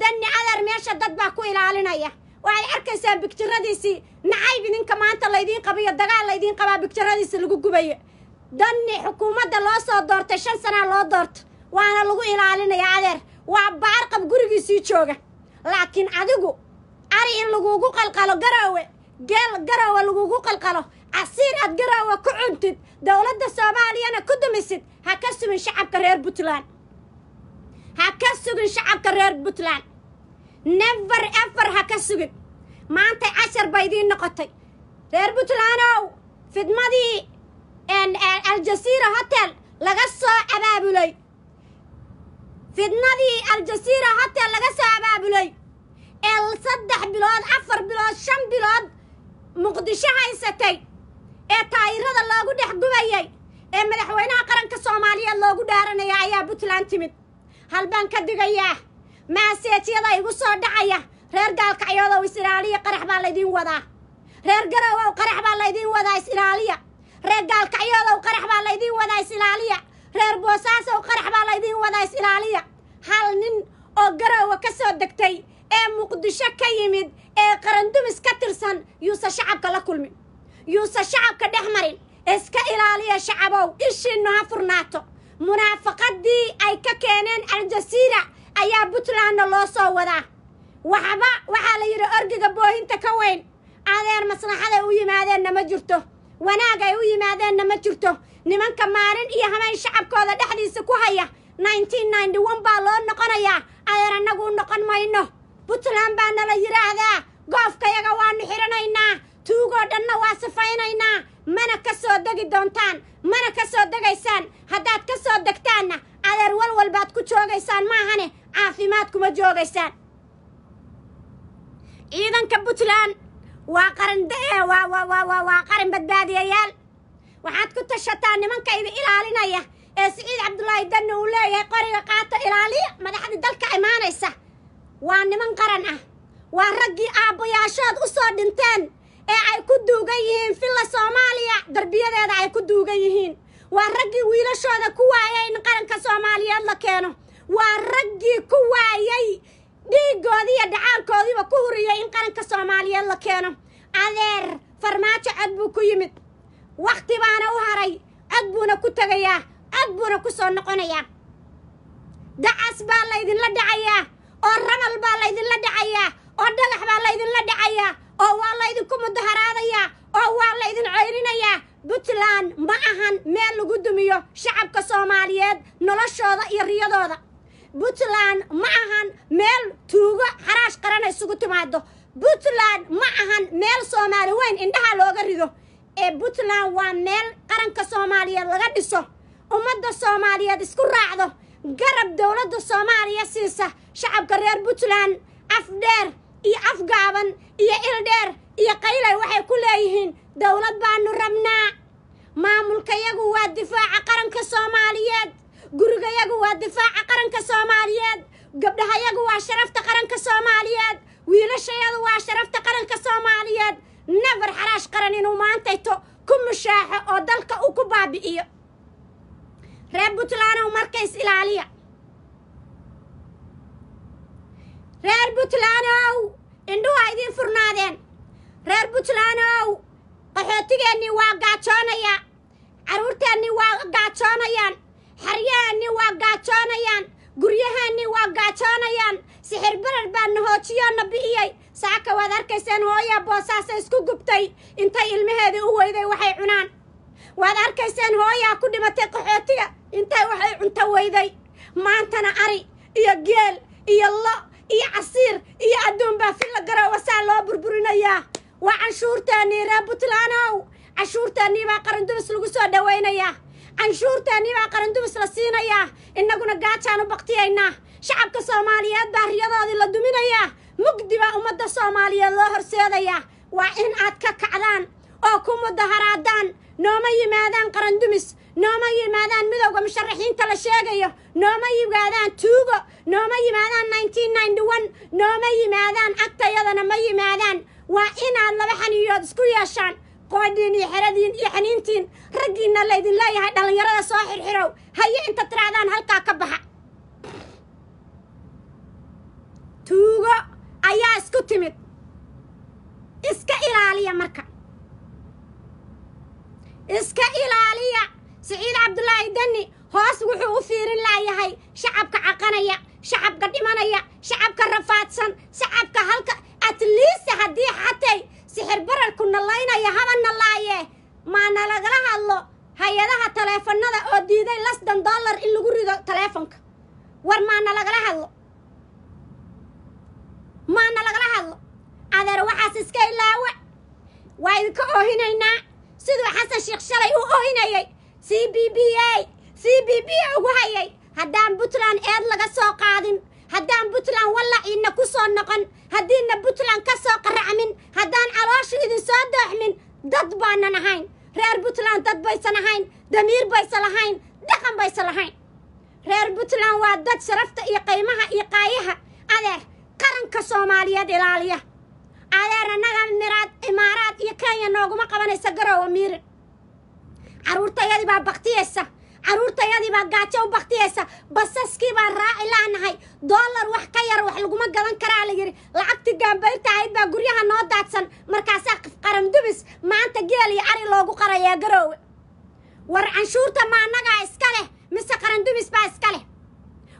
danni adeer meesha dad baa ku ilaalinaya. Waxaad arkaysaan bigtiradiisii nacayb idinka maanta laydiin qabayo dagaal laydiin qabaa bigtiradiisi lagu gubayo. Danni xukuumadda loo soo doortay shan sanaa loo doorto waana lagu ilaalinaya adeer. Waa baarqab gurigiisii jooga laakiin adigu ari in lagugu qalqalo garoowe geel garoowe lagugu qalqalo casiir aad garoowe ku cuntid dowladda soomaaliyana ku dumisid ha ka sugin shacabka reer puntland. Ha ka sugin shacabka reer puntland. Never ever ha ka sugin. Maantay cashar ba idiin noqotay. Reer puntlandow fidmadii aljasiira hotel laga soo abaabulay fidnadii aljasiira hotel laga soo abaabulay. Ee saddex bilood afar bilood shan bilood muqdisho haysatay ee taayirada loogu dhex gubayay ee madaxweynaha qaranka soomaaliyeed loogu dhaaranaya ayaa puntland timid. Halbaan ka digayaa maaseejyada igu soo dhacaya reer gaalkacyoodow is-ilaaliya qarax baa laydiin wadaa. Reer garoowow qarax baa laydiin wadaa is-ilaaliya reer gaalkacyoodow qarax baa laydiin wadaa is-ilaaliya reer boosaasow qarax baa laydiin wadaa is-ilaaliya hal nin oo garoowa ka soo degtay ee muqdisho ka yimid ee qarandumis ka tirsan yuuse shacabka la kulmin yuuse shacabka dhex marin iska ilaaliya shacabow ishiinnu ha furnaato. Munaafaqadii ay ka keeneen aljasiira ayaa puntlandna loo soo wadaa. Waxba waxaa la yidhi orgiga boohinta ka weyn. Adeer maslaxaday u yimaadeenna ma jirto. Wanaag ay u yimaadeenna ma jirto nimanka maalin iyo habeen shacabkooda dhexdiisa ku haya. baa loo noqonayaa. Adeer annagu noqon mayno. Puntland baa nala yidhaahdaa goofkayaga waanu xidhanaynaa tuugoo dhanna waa sifaynaynaa. Mana ka soo degi doontaan. Mana ka soo degaysaan. Haddaad ka soo degtaanna adeer walwal baad ku joogaysaan maahane. Caafimaad kuma joogaysaan. Ciidanka puntland waa qaran waa qaran badbaadiyayaal waxaad ku tashataa nimanka idin ilaalinaya. Ee siciid cabdulaahi danne uu leeyahay qoriga qaata ilaaliya madaxdii dalka imaanaysa. Waa niman qaran ah. Waa raggii aabbayaashood u soo dhinteen ee ay ku duugan yihiin villa soomaaliya darbiyadeeda ay ku duugan yihiin. Waa raggii wiilashooda ku waayay in qaranka soomaaliyeed la keeno. Waa raggii ku waayay dhiiggoodii iyo dhacaankoodiiba ku huriyay in qaranka soomaaliyeed la keeno. Adeer farmaajo cod buu ku yimid wakhti baana u haray. Cod buuna ku tegayaa cod buuna ku soo noqonayaa. Dacas baa laydinla dhacayaa. Oo ramal baa laydinla dhacayaa. Oo dhagax baa laydinla dhacayaa. Oo waa laydinku mudaharaadayaa. Oo waa laydin ceyrinayaa. Puntland ma ahan meel lagu dumiyo shacabka soomaaliyeed noloshooda iyo riyadooda. Puntland ma ahan meel tuugo xaraash qarana isugu timaado puntland ma ahan meel soomaali weyn indhaha looga rido ee puntland waa meel qaranka soomaaliyeed laga dhiso. Ummadda soomaaliyeed isku raacdo. Garab dowladda soomaaliya siisa shacabka reer puntland af dheer iyo af gaaban iyo il dheer iyo qaylay waxay ku leeyihiin dowlad baanu rabnaa. Maamulkayagu waa difaaca qaranka soomaaliyeed. Gurigayagu waa difaaca qaranka soomaaliyeed. Gabdhahayagu waa sharafta qaranka soomaaliyeed. Wiilashayadu waa sharafta qaranka soomaaliyeed nebar xaraash qaran inuu maantayto ku mushaaxo oo dalka uu ku baabi'iyo. Reer puntlandow markays ilaaliya. Reer puntlandow indhuhu ha idiin furnaadeen. Reer puntlandow qaxootigeennii waa gaajoonayaa. Carruurteennii waa gaajoonayaan xeryaheennii waa gaajoonayaan guryaheennii waa gaajoonayaan sixir barar baa na hoojiyoona saaka waad arkayseen hooyaa boosaasa isku gubtay. Intay ilmaheedii u weyday waxay cunaan. Waad arkayseen hooyaa ku dhimatay qaxootiga. Intay waxay cunto weyday. Maantana ari iyo geel iyo lo iyo casiir iyo adduun baa filla garoowa saa loo burburinayaa. Waa canshuurteennii reer puntlandow canshuurteennii baa qarandumis lagu soo dhawaynayaa. Canshuurteennii baa qarandumis la siinayaa. Innaguna gaajaan u baktiyaynaa shacabka soomaaliyeed baa riyadoodii la duminayaa mugdi baa ummadda soomaaliyeed loo horseedayaa waa in aad ka kacdaan oo ku mudaharaadaan nooma yimaadaan qarandumis nooma yimaadaan midowda musharaxiinta la sheegayo nooma yimaadaan tuugo nooma yimaadaan nooma yimaadaan agtayadana ma yimaadaan. Waa inaad laba xaniiyood isku yeeshaan qoodhiin iyo xeradiin iyo xaniintiin raggiinna laydin leeyahay dhallinyarada soo xirxirow haye inta tirahdaan halkaa ka baxa. Tuugo ayaa isku timid. Iska ilaaliya marka. Iska ilaaliya. Siciid cabdulaahi dani hoos wuxuu u fiirin laayahay shacabka caqanaya shacabka dhimanaya shacabka rafaadsan shacabka halka atliista haddii xatay sixir bararku nalaynaya haba nalaaye. Maana lagala hadlo hay'adaha taleefanada oo diiday lasdan dollar in lagu rido taleefonka war maana lagala hadlo maana lagala hadlo. Adeer waxaas iska ilaawe. Waa idinka oohinaynaa. Siduu xasan sheekh shalay u oohinayay. C b b a. C b b ugu hayay. Haddaan puntland eed laga soo qaadin. Haddaan puntland wallaciina ku soo noqon. Haddiina puntland ka soo qaracmin. Haddaan calooshu idin soo dooxmin. Dad baanan ahayn reer puntland dad baysan ahayn damiir baysan lahayn. Dhaqan baysan lahayn. Reer puntland waa dad sharafta iyo qaymaha iyo qaayaha. Adeer qaranka soomaaliyeed ilaaliya adeer annaga miraad imaaraad iyo kenya nooguma qabanaysa garoowa miirin carruurtayadii baa baktiyaysa carruurtayadii baa gaajo u baktiyaysa basaskii baa raaci laanahay dollar wax ka yar wax laguma gadan karaa la yidhi. Lacagtii gaambayrta ahayd baa guryaha noo daadsan. Markaasaa qaramdubis maanta geel iyo ari loogu qarayaa garoowe. War canshuurta ma annagaa iska leh mise qarandumis baa iska leh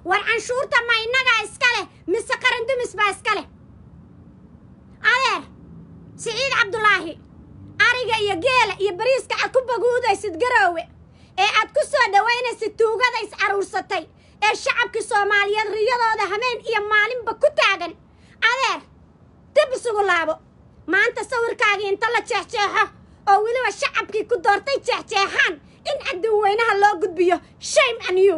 war canshuurta ma innagaa iska leh mise qarandumis baa iska leh? Adeer siciid cabdulaahi ariga iyo geela iyo bariiska aad ku baguudaysid garoowe ee aad ku soo dhowaynaysid tuugada is caruursatay ee shacabkii soomaaliyeed riyadooda hameen iyo maalinba ku taagan. Adeer dib isugu laabo. Maanta sawirkaagii inta la jeexjeexo oo weliba shacabkii ku doortay jeexjeexaan in adduunweynaha loo gudbiyo shame on you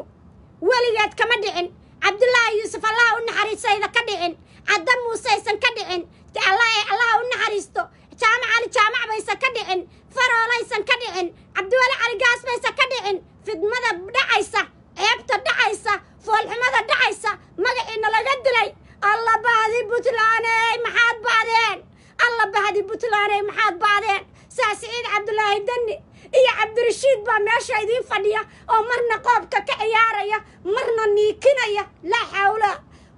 weligeed kama dhicin. Cabdulaahi yuusuf allaha u naxariisayda ka dhicin. Cadda muuseysan ka dhicin. Allaha u naxariisto. Jaamac cali jaamac baysan ka dhicin. Faroolaysan ka dhicin. Cabdiweli cali gaas baysan ka dhicin. Fidmada dhacaysa ceebta dhacaysa foolxumada dhacaysa magaciina laga dilay. Alla bahdi puntlandey maxaad baadeen? Alla bahdi puntlandey maxaad baadeen? Saa siciid cabdulaahi danni iyo cabdirashiid baa meesha idiin fadhiya oo marna qoobka ka ciyaaraya marna niikinaya laa xawla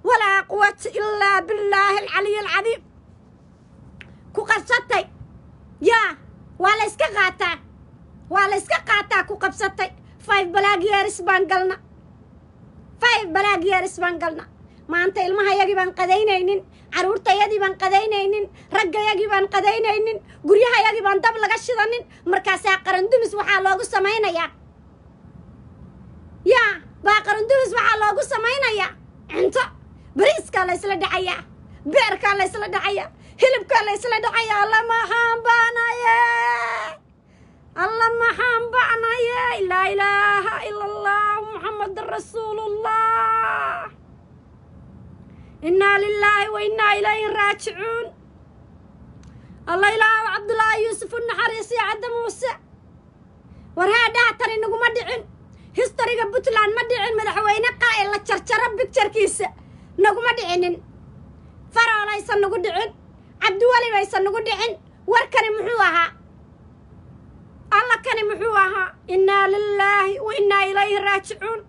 walaa quwata ilaa billaahi alcaliy alcadiim ku qabsatay. Yaa waa la yska qaataa. Waa la yska qaataa ku qabsatay. Five balaag yeeris baan galna. Five balaag yeeris baan galna. Maanta ilmahayagii baan qadaynaynin carruurtayadii baan qadaynaynin raggayagii baan qadaynaynin guryahayagii baan dab laga shidanin markaasaa qarandumis waxaa loogu samaynayaa yaa baa qarandumis waxaa loogu samaynayaa cunto. Bariiskaa la ysla dhacayaa beerkaa la ysla dhacayaa hilibkaa la ysla dhacayaa alla maxaan baanaye. Alla maxaan bacnaye laa ilaaha ila allah muxamadan rasuulullah innaa lilaahi wa innaa ilayhi raajicuun alla ilaahu cabdulaahi yuusuf u naxariisiyo cadda muuse war haadhaha tani naguma dhicin. Histariga puntland ma dhicin madaxweyne qaa ee la jarjaro bigjarkiisa naguma dhicinin. Faroolaysan nagu dhicin. Cabdiweli baysan nagu dhicin. Warkani muxuu ahaa? Alla kani muxuu ahaa? Innaa lilaahi wa innaa ilayhi raajicuun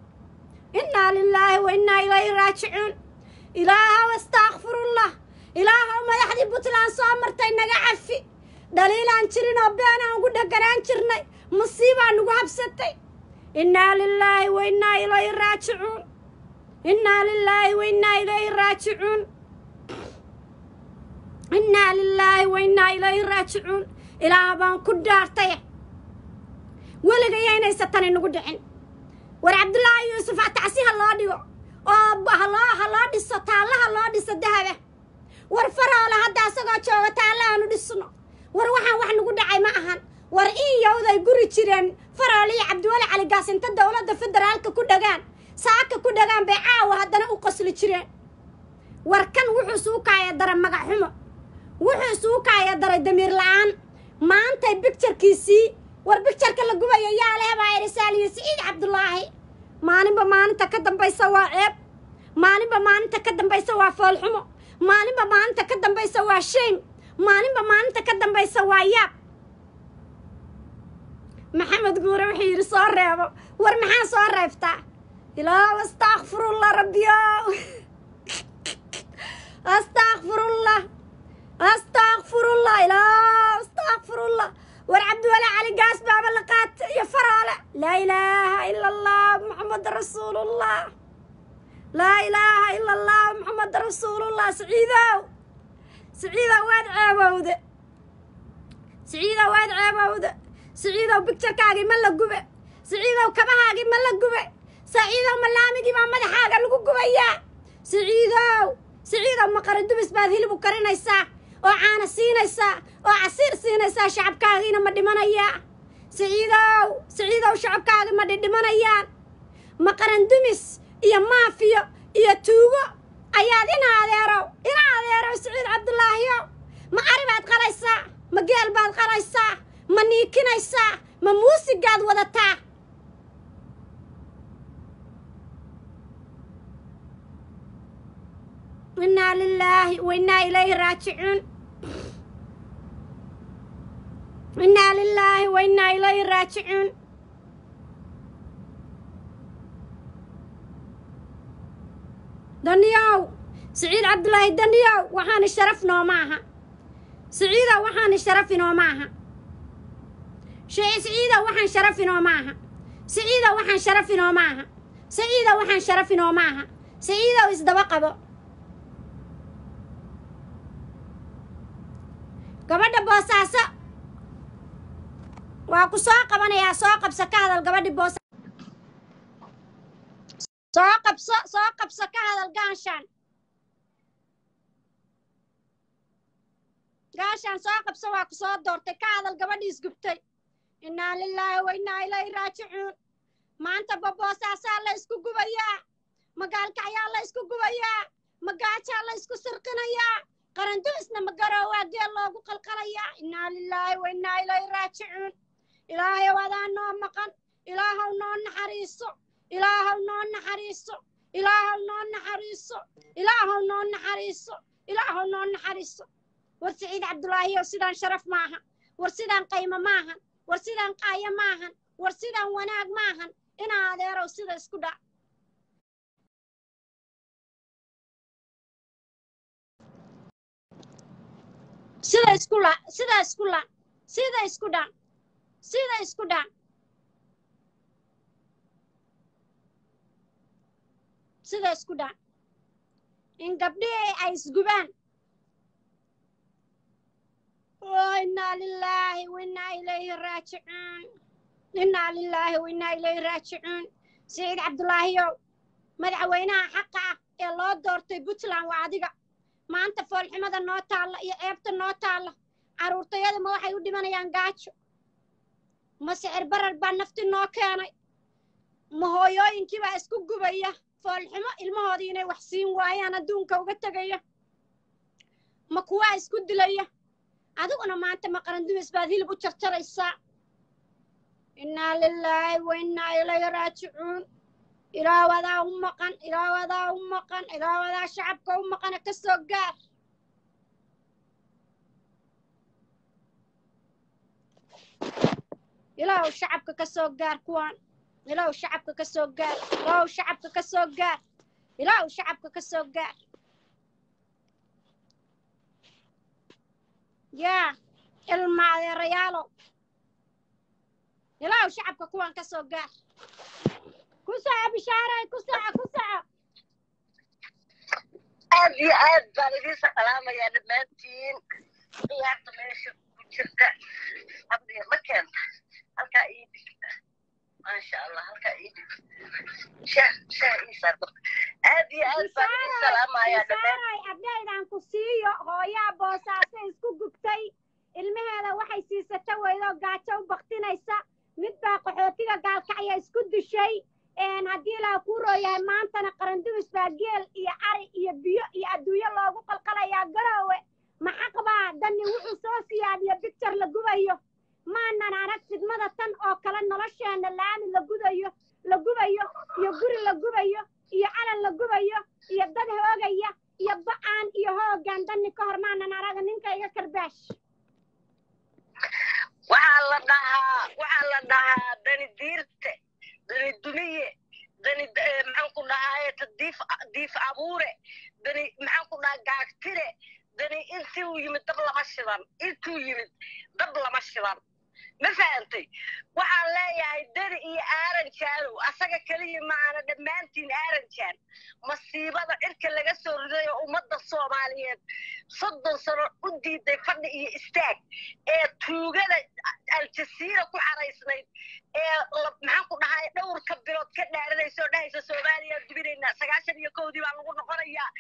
innaa lilaahi wa innaa ilayhi raajicuun ilaahow astaakfirullah ilaahow madaxdii puntland soo martay naga cafi dhaliilaan jirin oo beenaan ugu dhaganaan jirnay musiibaa nagu habsatay innaa lilaahi wa innaa ilayhi raajicuun innaa lilaahi wa innaa ilayhi raajicuun innaa lilaahi wa innaa ilayhi raajicuun ilaah baan ku dhaartay weligayaynaysa tani nagu dhicin war cabdulaahi yuusuf tacsi ha loo dhigo oo haloo ha loo dhiso taallaha loo dhiso dahaba war faroole hadda asagoo jooga taalla aanu dhisno. War waxaan wax nagu dhacay ma ahan. War in yowday guri jireen faroole iyo cabdiweli caligaas inta dowladda federaalka ku dhagaan. Saaka ku dhagaan bay caawa haddana u qosli jireen. War kan wuxuu suukaaya daray magac xumo. Wuxuu suukaaya daray damiir la'aan. Maantay bigjarkiisii war bigjarka la gubaya yaa leh baa irisaaliyo siciid cabdulaahi maalinba maalinta ka dambaysa waa ceeb? Maalinba maalinta ka dambaysa waa foolxumo maalinba maalinta ka dambaysa waa shaym maalinba maalinta ka dambaysa waa yaab? Maxamed guure wuxuu yidhi soo reebo. War maxaa soo reebtaa ilaahu astaakfirullah rabbiyow astaakfirullah astaakfirullah ilaahu astaakfirullah war cabdiwali cali gaas baaba la qaata iyo faroole laa ilaaha ila allah muxamada rasuulullah laa ilaaha ila allah muxamada rasuulullah siciidow siciidow waad ceebowde siciidow waad ceebowde siciidow bigjarkaagii ma la gube siciidow kabahaagii ma la gube saciidow malaamigii baa madaxaaga lagu gubayaa siciidow siciidow maqaradubis baad hilib u karinaysaa oo caana siinaysaa oo casiir siinaysaa shacabkaagiina ma dhimanayaa siciidow siciidow shacabkaagii ma dhidhimanayaan maqarandumis iyo maafiyo iyo tuugo ayaad ina adeerow ina adeerow siciid cabdulaahiyow ma ari baad qalaysaa ma geel baad qalaysaa ma niikinaysaa ma muusigaad wadataa innaa lilaahi wa innaa ilayhi raajicuun innaa lilaahi wa innaa ilayhi raajicuun daniyow siciid cabdulaahi daniyow waxaani sharaf nooma aha siciidow waxaani sharaf inooma aha siciidow waxaan sharaf inooma aha siciidow waxaan sharaf inooma aha siciidow waxaan sharaf inooma aha siciidow isdaba qabo gabadha boosaaso. Waa ku soo qabanayaa soo qabso ka hadal gabadhi boosa soo qabso soo qabso ka hadal gaanshaan gaashaan soo qabso waa ku soo doortay ka hadal gabadhii isgubtay. Innaa lilaahi wa innaa ilayhi raajicuun. Maanta baboosaasaa la isku gubayaa. Magaalkacyaa la isku gubayaa. Magaajaa la isku sirqinayaa qaranduisna magaroowaa geel loogu qalqalayaa innaa lilaahi wa innaa ilayhi raajicuun ilaahayow adaa noo maqan. Ilaahow noo naxariiso. Ilaahow noo naxariiso. Ilaahow noo naxariiso. Ilaahow noo naxariiso. Ilaahow noo naxariiso. War siciid cabdulaahiyow sidaan sharaf maahan. War sidaan qaymo maahan. War sidaan qaayo maahan. War sidaan wanaag maahan. Inaa adeerow sida isku dhac sida isku la sida isku la sida isku dhac sida isku dhac sida isku dhac in gabdhihii ay isgubaan innaa lilaahi wainaa ilayhi raajicuun innaa lilaahi wainaa ilayhi raajicuun siciid cabdulaahiyow madaxweynaha xaqa ah ee loo doortay puntland waa adiga maanta foolxumada noo taalla iyo ceebta noo taalla. Carruurtayada ma waxay u dhimanayaan gaajo. Ma sicir barar baa nafti noo keenay. Ma hooyooyinkii baa isku gubaya. Foolxumo ilmahoodii inay wax siin waayaan adduunka uga tegaya ma kuwaa isku dilaya. Adiguna maanta ma qarandumis baad hilib u jarjaraysaa. Innaa lilaahi wa innaa ilayhi raajicuun ilaahu adaa u maqan ilaahu adaa u maqan ilaahu adaa shacabka u maqana ka soo gaar ilaahu shacabka ka soo gaar kuwaan ilaahu shacabka ka soo gaar ilaahu shacabka ka soo gaar ilaahu shacabka ka soo gaar yaa ilma adeerayaalow ilaahu shacabka kuwaan ka soo gaar ku soco bishaaray ku soco ku soco aad iyo aad baan idiin salaamayaa dhammaantiin ciyaarta meesha ku jirta abdiga ma keenta halkaa ii maasha allah halkaa ii dhigta shah shah ii saarto. Aad iyo aad baan idiin salaamayaa dhammaan bishaaray abdaydan ku siiyo hooyaa boosaaso isku gubtay. Ilmaheeda waxay siisata weydoo gaajo u baktinaysa mid baa qaxootiga gaalkacya isku dishay haddii ilaaha kuu rooyahay maantana qarandumis baa geel iyo ari iyo biyo iyo adduunyo loogu qalqalayaa garoowe. Maxaqbaa dani wuxuu soo siyaadiyo bicture la gubayo? Maanan arag fidmada tan oo kale nolosheenna laami la gudayo la gubayo iyo guri la gubayo iyo calan la gubayo iyo dad hoogaya iyo ba'aan iyo hoogaan. Dani ka hor maanan araga ninka iga karbaash. Waxaa la dhahaa waxaa la dhahaa dani diirte dani dumiye dani maxaan ku dhahaye ta diif abuure dani maxaan ku dhahaa gaagtire dani intii uu yimid dab lama shidan intuu yimid dab lama shidan ma fahantay waxaan leeyahay dani iyo aaranjaanow asaga keliya maana dhammaantiin aaranjaan masiibada cirka laga soo riday oo ummadda soomaaliyeed. Soddon sano u diiday fadhi iyo istaag. Ee tuugada aljasiira ku xaraysnayd. Ee maxaan ku dhahay dhowrka bilood ka dhaaranaysa oo dhahaysa soomaaliya dubinaynaa sagaashan iyo kowdii baa lagu noqonayaa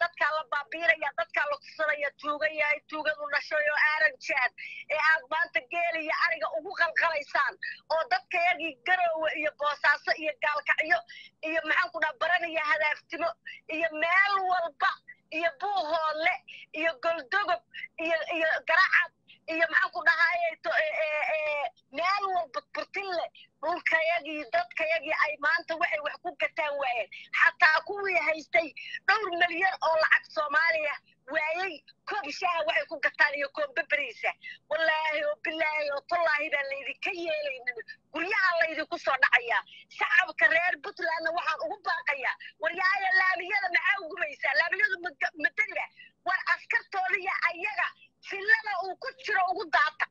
dadkaa la baabiinaya dadkaa la tusanaya tuuga yahay tuugadu dhashay oo aaranjaan ee aad maanta geeliya ariga ugu qalqalaysaan oo dadkayagii garoowe iyo boosaaso iyo gaalkacyo iyo maxaan ku dhaha baranaya hadaaftimo iyo meel walba iyo buuhoodle iyo goldogob iyo iyo garacad iyo maxaan ku dhahaye meel walba burtinle dhulkayagii dadkayagii ay maanta waxay wax ku gataan waayeen xataa kuwii haystay dhowr milyan oo lacag soomaaliya waayey koob shaaha waxay ku gataan iyo koob beberiisa. Wallaahi oo bilaahi oo tallaahi baan laydinka yeelaynin. Guryaha laydinku soo dhacayaa shacabka reer puntlandna waxaan ugu baaqayaa. Waryaaya laamiyada maxaa ugumaysaa laamiyadu madaniba war askartoodiya ayaga fillada uu ku jiro ugu daata.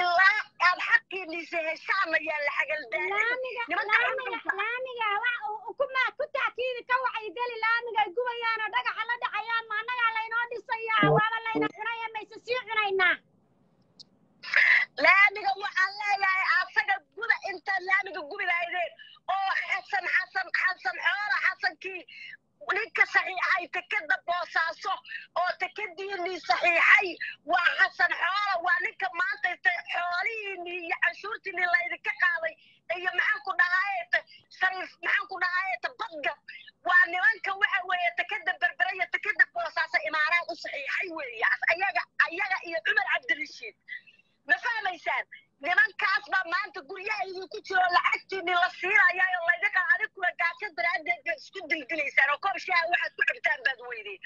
Ilaa aad xaqiiniisa heshaana yaa la xagaldaaniga ku taakiidi ka waxay geli. Laamiga ay gubayaanoo dhagaxa la dhacayaan ma annagaa laynoo dhisayaa? Waaba layna cunaya mayse sii cunaynaa? Laamiga waxaan leeyahay asaga guda intaad laamiga gubi lahaydeen. Oo xasan xasan xasan xoora xasankii ninka saxiixay tekeda boosaaso oo tekediinii saxiixay. Waa xasan xoola waa ninka maanta xoolihiinii iyo canshuurtiinii laydinka qaaday iyo maxaanku dhahaayeete sariif maxaanku dhahaayeete badgab waa nimanka waxa weeye tekeda berbere iyo tekeda boosaaso imaaraad u saxiixay weeye ayaga ayaga iyo cumar cabdirashiid. Ma fahmaysaan? nimankaas baa maanta guryaha ku jiroo lacagtiini la siinayaa oo laydinkaa adig kula gaajad daraaddeed baad isku dildilaysaan oo koob shaaha waxaad ku cabtaan baad weydeen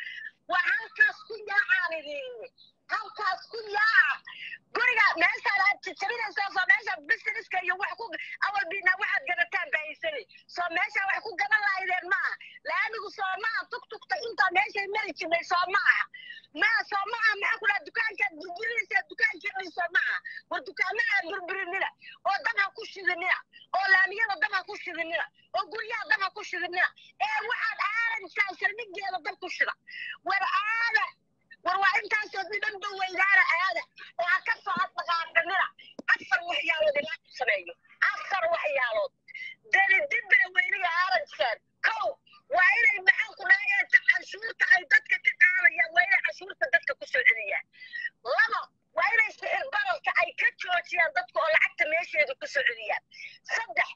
waa halkaas ku yaacaan idiin halkaas ku yaac guriga meeshaan aad jajabinaysaa soo meesha businesska iyo wax ku awalbina waxaad gabataan bahaysane soo meeshaa wax ku gaban lahaydeen maaha laamigu soo maaha tugtugta intaa meeshay mari jirnay soo maaha maa soo maaha maxaa ku dhaha dukaankaad burburinaysaa dukaankii soo maaha war dukaamaha burburinina oo dab ha ku shidinina oo laamiyada dab ha ku shidinina oo guryaha dab ha ku shidinina ee waxaad aadanaysaa sharmigeeda dab ku shida war aada war waa intaasoo dhidan dhow weydaara aada waxaa ka socod dhaqaaqanida afar waxyaalood ilaa u sameeyo afar waxyaalood dalidibbaa weyniga aaranjsaan ko waa inay maxaa ku dhaayeen canshuurta ay dadka ka qaadayaan waa inay canshuurta dadka ku soo celiyaan labo waa inay sicir bararka ay ka joojiyaan dadka oo lacagta meesheeda ku soo celiyaan saddex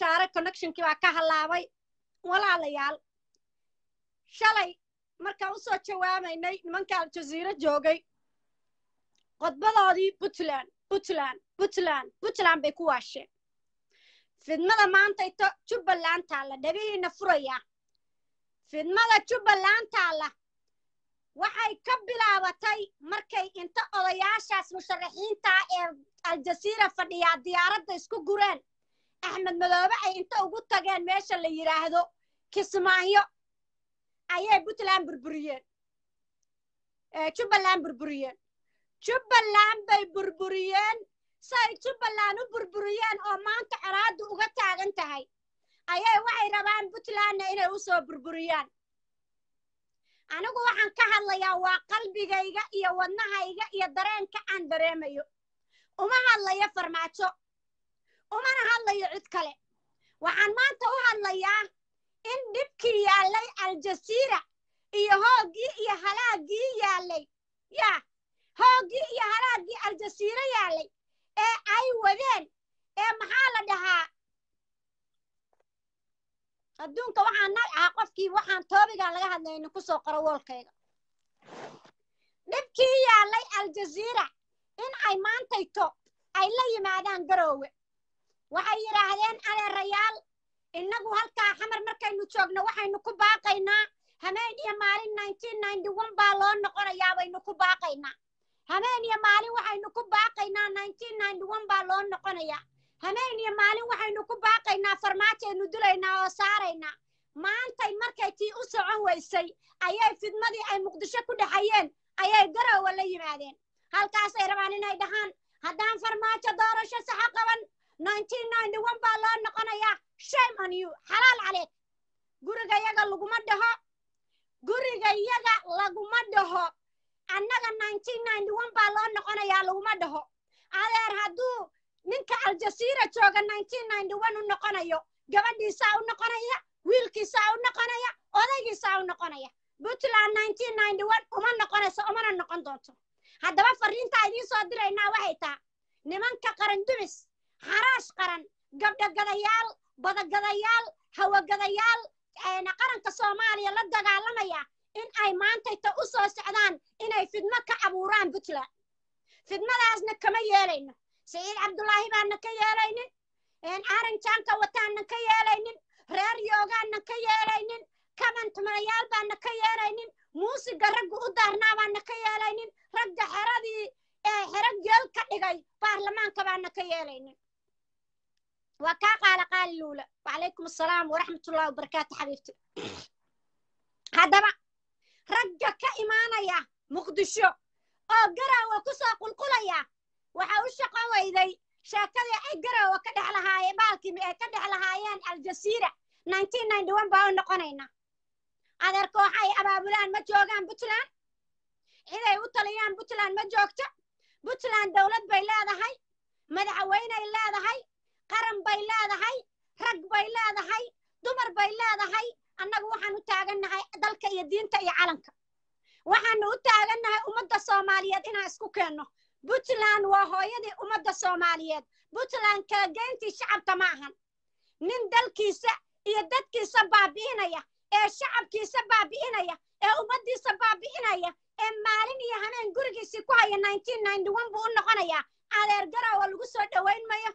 bishaare connectionkii baa ka hallaabay walaalayaal. Shalay markaan u soo jawaabaynay nimanka aljaziiro joogay. Qodbadoodii puntland puntland puntland puntland bay ku waasheen. Fidmada maantayto jubbaland taalla dhabihiina furaya fidmada jubbaland taalla waxay ka bilaabatay markay inta odayaashaas musharaxiinta ee aljasiira fadhiyaa diyaaradda isku gureen axmed madoobe ay inta ugu tageen meesha la yidhaahdo kismaayo. Ayay puntland burburiyeen. Jubbaland burburiyeen. Jubbaland bay burburiyeen. Say jubbaland u burburiyeen oo maanta colaaddu uga taagan tahay. Ayay waxay rabaan puntlandna inay u soo burburiyaan. Anigu waxaan ka hadlayaa waa qalbigayga iyo wadnahayga iyo dareenka aan dareemayo. Uma hadlayo farmaajo umana hadlayo cid kale. Waxaan maanta u hadlayaa in dhibkii yaallay aljasiira iyo hooggii iyo halaaggii yaallay yaa hooggii iyo halaaggii aljasiiro yaallay ee ay wadeen ee maxaa la dhahaa? Adduunka waxaan nag ahaa qofkii waxaan toobigaan laga hadlayna ku soo qoro woolkayga dhibkii yaallay aljaziira in ay maantayto ay la yimaadaan garoowe waxay yidhaahdeen adeerayaal innagu halkaa xamar markaynu joogno waxaynu ku baaqaynaa. Hameen iyo maalin baa loo noqonayaa baynu ku baaqaynaa. Hameen iyo maalin waxaynu ku baaqaynaa baa loo noqonayaa. Hameen iyo maalin waxaynu ku baaqaynaa farmaajaynu dulaynaa oo saaraynaa. Maantay markay tii u socon weysay ayay fidmadii ay muqdisho ku dhexayeen ayay garoowa la yimaadeen. Halkaasay rabaan inay dhahaan haddaan farmaajo doorasho saxa qaban baa loo noqonayaa shame on you xalaal caleeg gurigayaga laguma dhaho gurigayaga laguma dhaho. Annaga baa loo noqonayaa laguma dhaho. Adeer hadduu ninka aljasiira jooga u noqonayo gabadhiisaa u noqonaya wiilkiisaa u noqonaya odaygiisaa u noqonaya puntland uma noqonayso umana noqon doonto. Haddaba fariintaa idiin soo diraynaa waxay taa nimanka qaran dumis xaraash qaran gabdhogadayaal badagadayaal hawagadayaal qaranka soomaaliya la dagaalamaya in ay maantayta u soo socdaan inay fidmo ka abuuraan puntland fidmadaasna kama yeelayno. Saciid cabdulaahi baana ka yeelaynin aaranjaanka wataana ka yeelaynin reer yoogaanan ka yeelaynin kabantumanayaal baana ka yeelaynin muusiga raggu u daarnaa baana ka yeelaynin ragga xeradii xero geel ka dhigay baarlamaanka baana ka yeelaynin waa kaa qaala qaali luula wacalaykum assalaam waraxmatullahi wabarakaatu xabiibti. Haddaba ragga ka imaanaya muqdisho oo garaawa ku soo qulqulaya waxa u shaqo weyday sheekadii ay garaawa ka dhex lahaayeen baalkii ay ka dhex lahaayeen aljasiira baa u noqonayna. Adeerka waxay abaabulaan ma joogaan puntland? Ciday u taliyaan puntland ma joogto? Puntland dowlad bay leedahay madaxweyney leedahay qaran bay leedahay rag bay leedahay dumar bay leedahay. Annagu waxaan u taagannahay dalka iyo diinta iyo calanka. Waxaanu u taagannahay ummadda soomaaliyeed inaan isku keenno puntland waa hooyadii ummadda soomaaliyeed. Puntland kala geyntii shacabka ma ahan. Nin dalkiisa iyo dadkiisa baabi'inaya ee shacabkiisa baabi'inaya ee ummaddiisa baabi'inaya ee maalin iyo hameen gurigiisii ku haya buu u noqonayaa. Adeer garowa lagu soo dhowayn mayo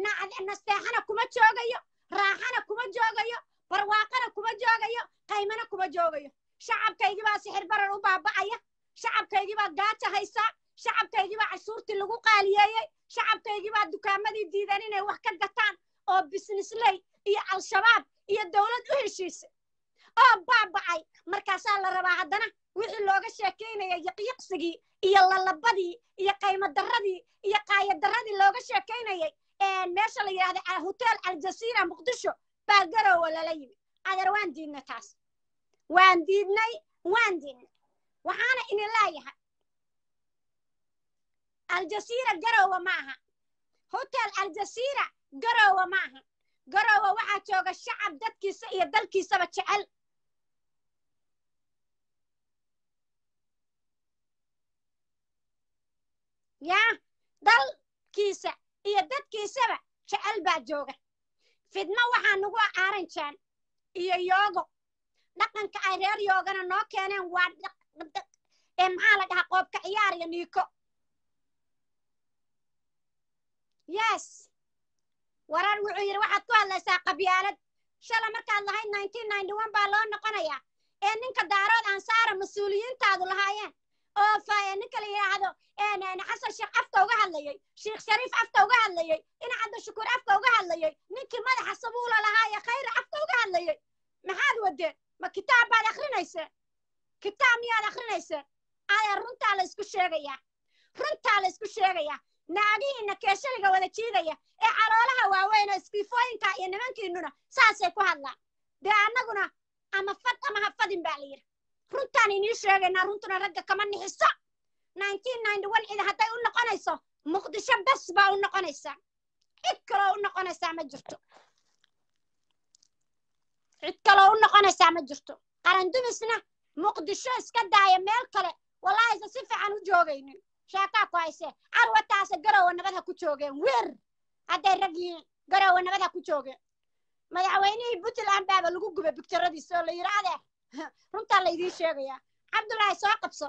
nasteexana kuma joogayo raaxana kuma joogayo barwaaqana kuma joogayo qaymana kuma joogayo. Shacabkaygii baa sixir barar u baaba'aya. Shacabkaygii baa gaaja haysaa shacabkaygii baa cashuurtii lagu qaaliyeeyey shacabkaygii baa dukaamadii diidan inay wax ka gataan oo bisnisley iyo al-shabaab iyo dowlad u heshiisay. Oo baaba'ay. Markaasaa la rabaa haddana wixii looga sheekaynaya yiqyiqsigii iyo lalabadii iyo qaymodarradii iyo qaayadarradii looga sheekaynayay meesha la yidhahda hotel aljasiira muqdisho baa garowa lala yimi adeer waan diidnay taas. Waan diidnay waan diidnay. Waxaana idin leeyahay. Aljasiira garowa ma aha. Hotel aljasiira garowa ma aha. Garowa waxaa jooga shacab dadkiisa iyo dalkiisaba jecel. Yaa dalkiisa iyo dadkiisaba jecel baa jooga. Fidmo waxaa nagu aaranjaan iyo yoogo. Dhaqanka ay reer yoogana noo keeneen waa ee maxaa la dhahaa qoobka ciyaar iyo niiko. Yes. Warar wuxuu yidhi waxaad ku hadlaysaa qabyaalad. Shala markaad lahayd baa loo noqonayaa ee ninka daarood ansaara mas'uuliyiintaadu lahaayeen oo ninka la yidhaahdo xasan sheekh afka uga hadlayay sheekh shariif afka uga hadlayay ina cabdi shukuur afka uga hadlayay ninkii madaxa sabuula lahaaye khayra afka uga hadlayay. Maxaad wadeen ma kitaab baad akrinayseen kitaab miyaad akrinayseen ayaa runtaa la isku sheegayaa runtaa la isku sheegayaa naagihiina keeshaliga wada jiidaya ee caloolaha waaweyn oo iskiifooyinka iyo nimankiinuna saasay ku hadlaan. Dee annaguna ama fad ama ha fadin baa la yidhi runtaan inii sheegaynaa runtuna ragga kama nixiso cida hadday u noqonayso muqdisho bes baa u noqonaysaa cid kaloo u noqonaysaa ma jirto. Cid kaloo u noqonaysaa ma jirto. Qarandumisna muqdisho iska daaya meel kale. Wallahayse si fiican u joogaynin. Sheekaa ku haysee. Carwataase garowa nabad ha ku joogeen. Weer! Hadday rag yihiin garowa nabad ha ku joogeen. Madaxweynihii puntland baaba lagu gubay bigtaradiisa oo la yidhi adeer runtaa la idiin sheegayaa cabdullaahi soo qabso.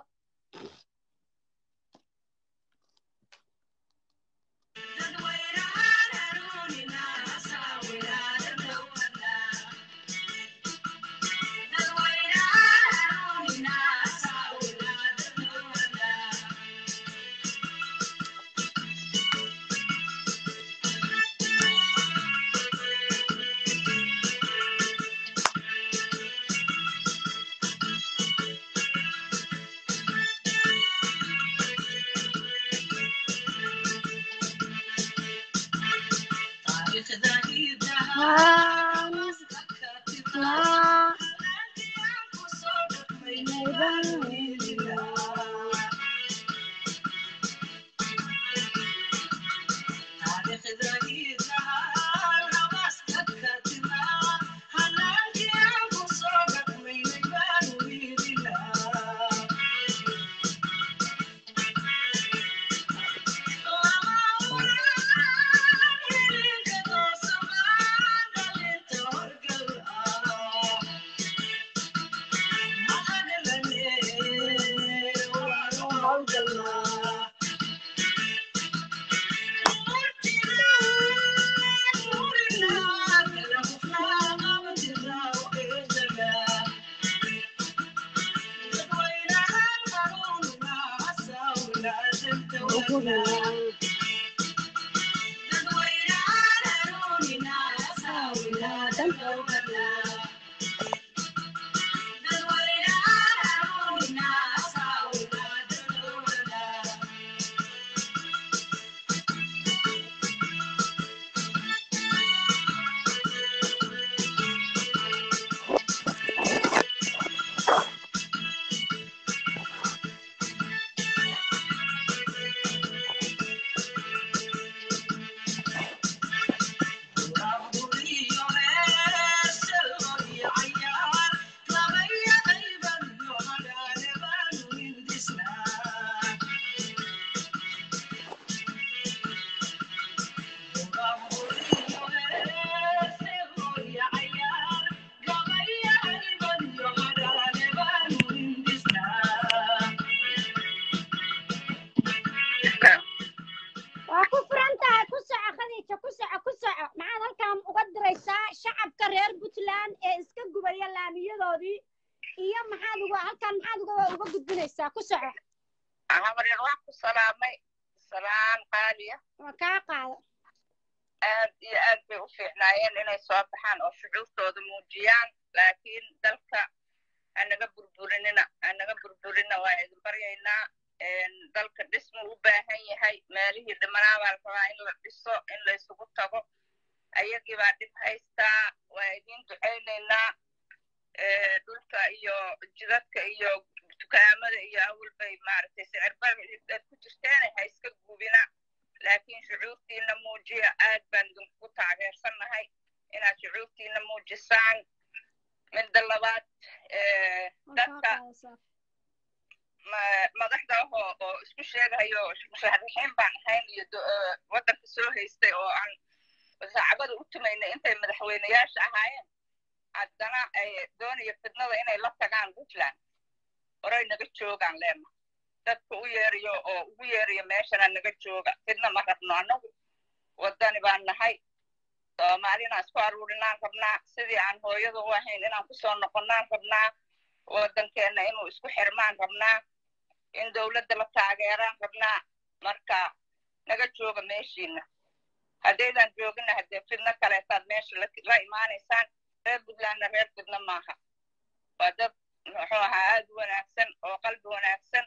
Waa dad muxuu ahaa aad u wanaagsan oo qalbi wanaagsan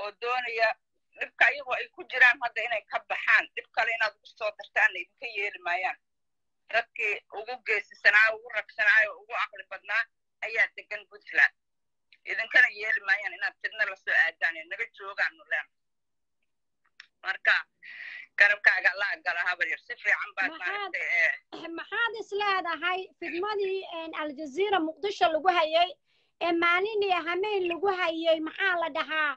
oo doonaya dhibka ayagoo ay ku jiraan hadda inay ka baxaan. Dhib kale inaad ugu soo dartaanna idinka yeeli maayaan. Dadkii ugu geesisanaa ugu ragsanaayo ugu aqli badnaa ayaa degan puntland idinkana yeeli maayaan inaad fidno la soo aadaan ee naga joogaanu leen marka garabkaaga la gala habaryar si fiican baad maxaad is leedahay fidmadii aljaziira muqdisho lagu hayay? Ee maalin iyo hameen lagu hayay? Maxaa la dhahaa?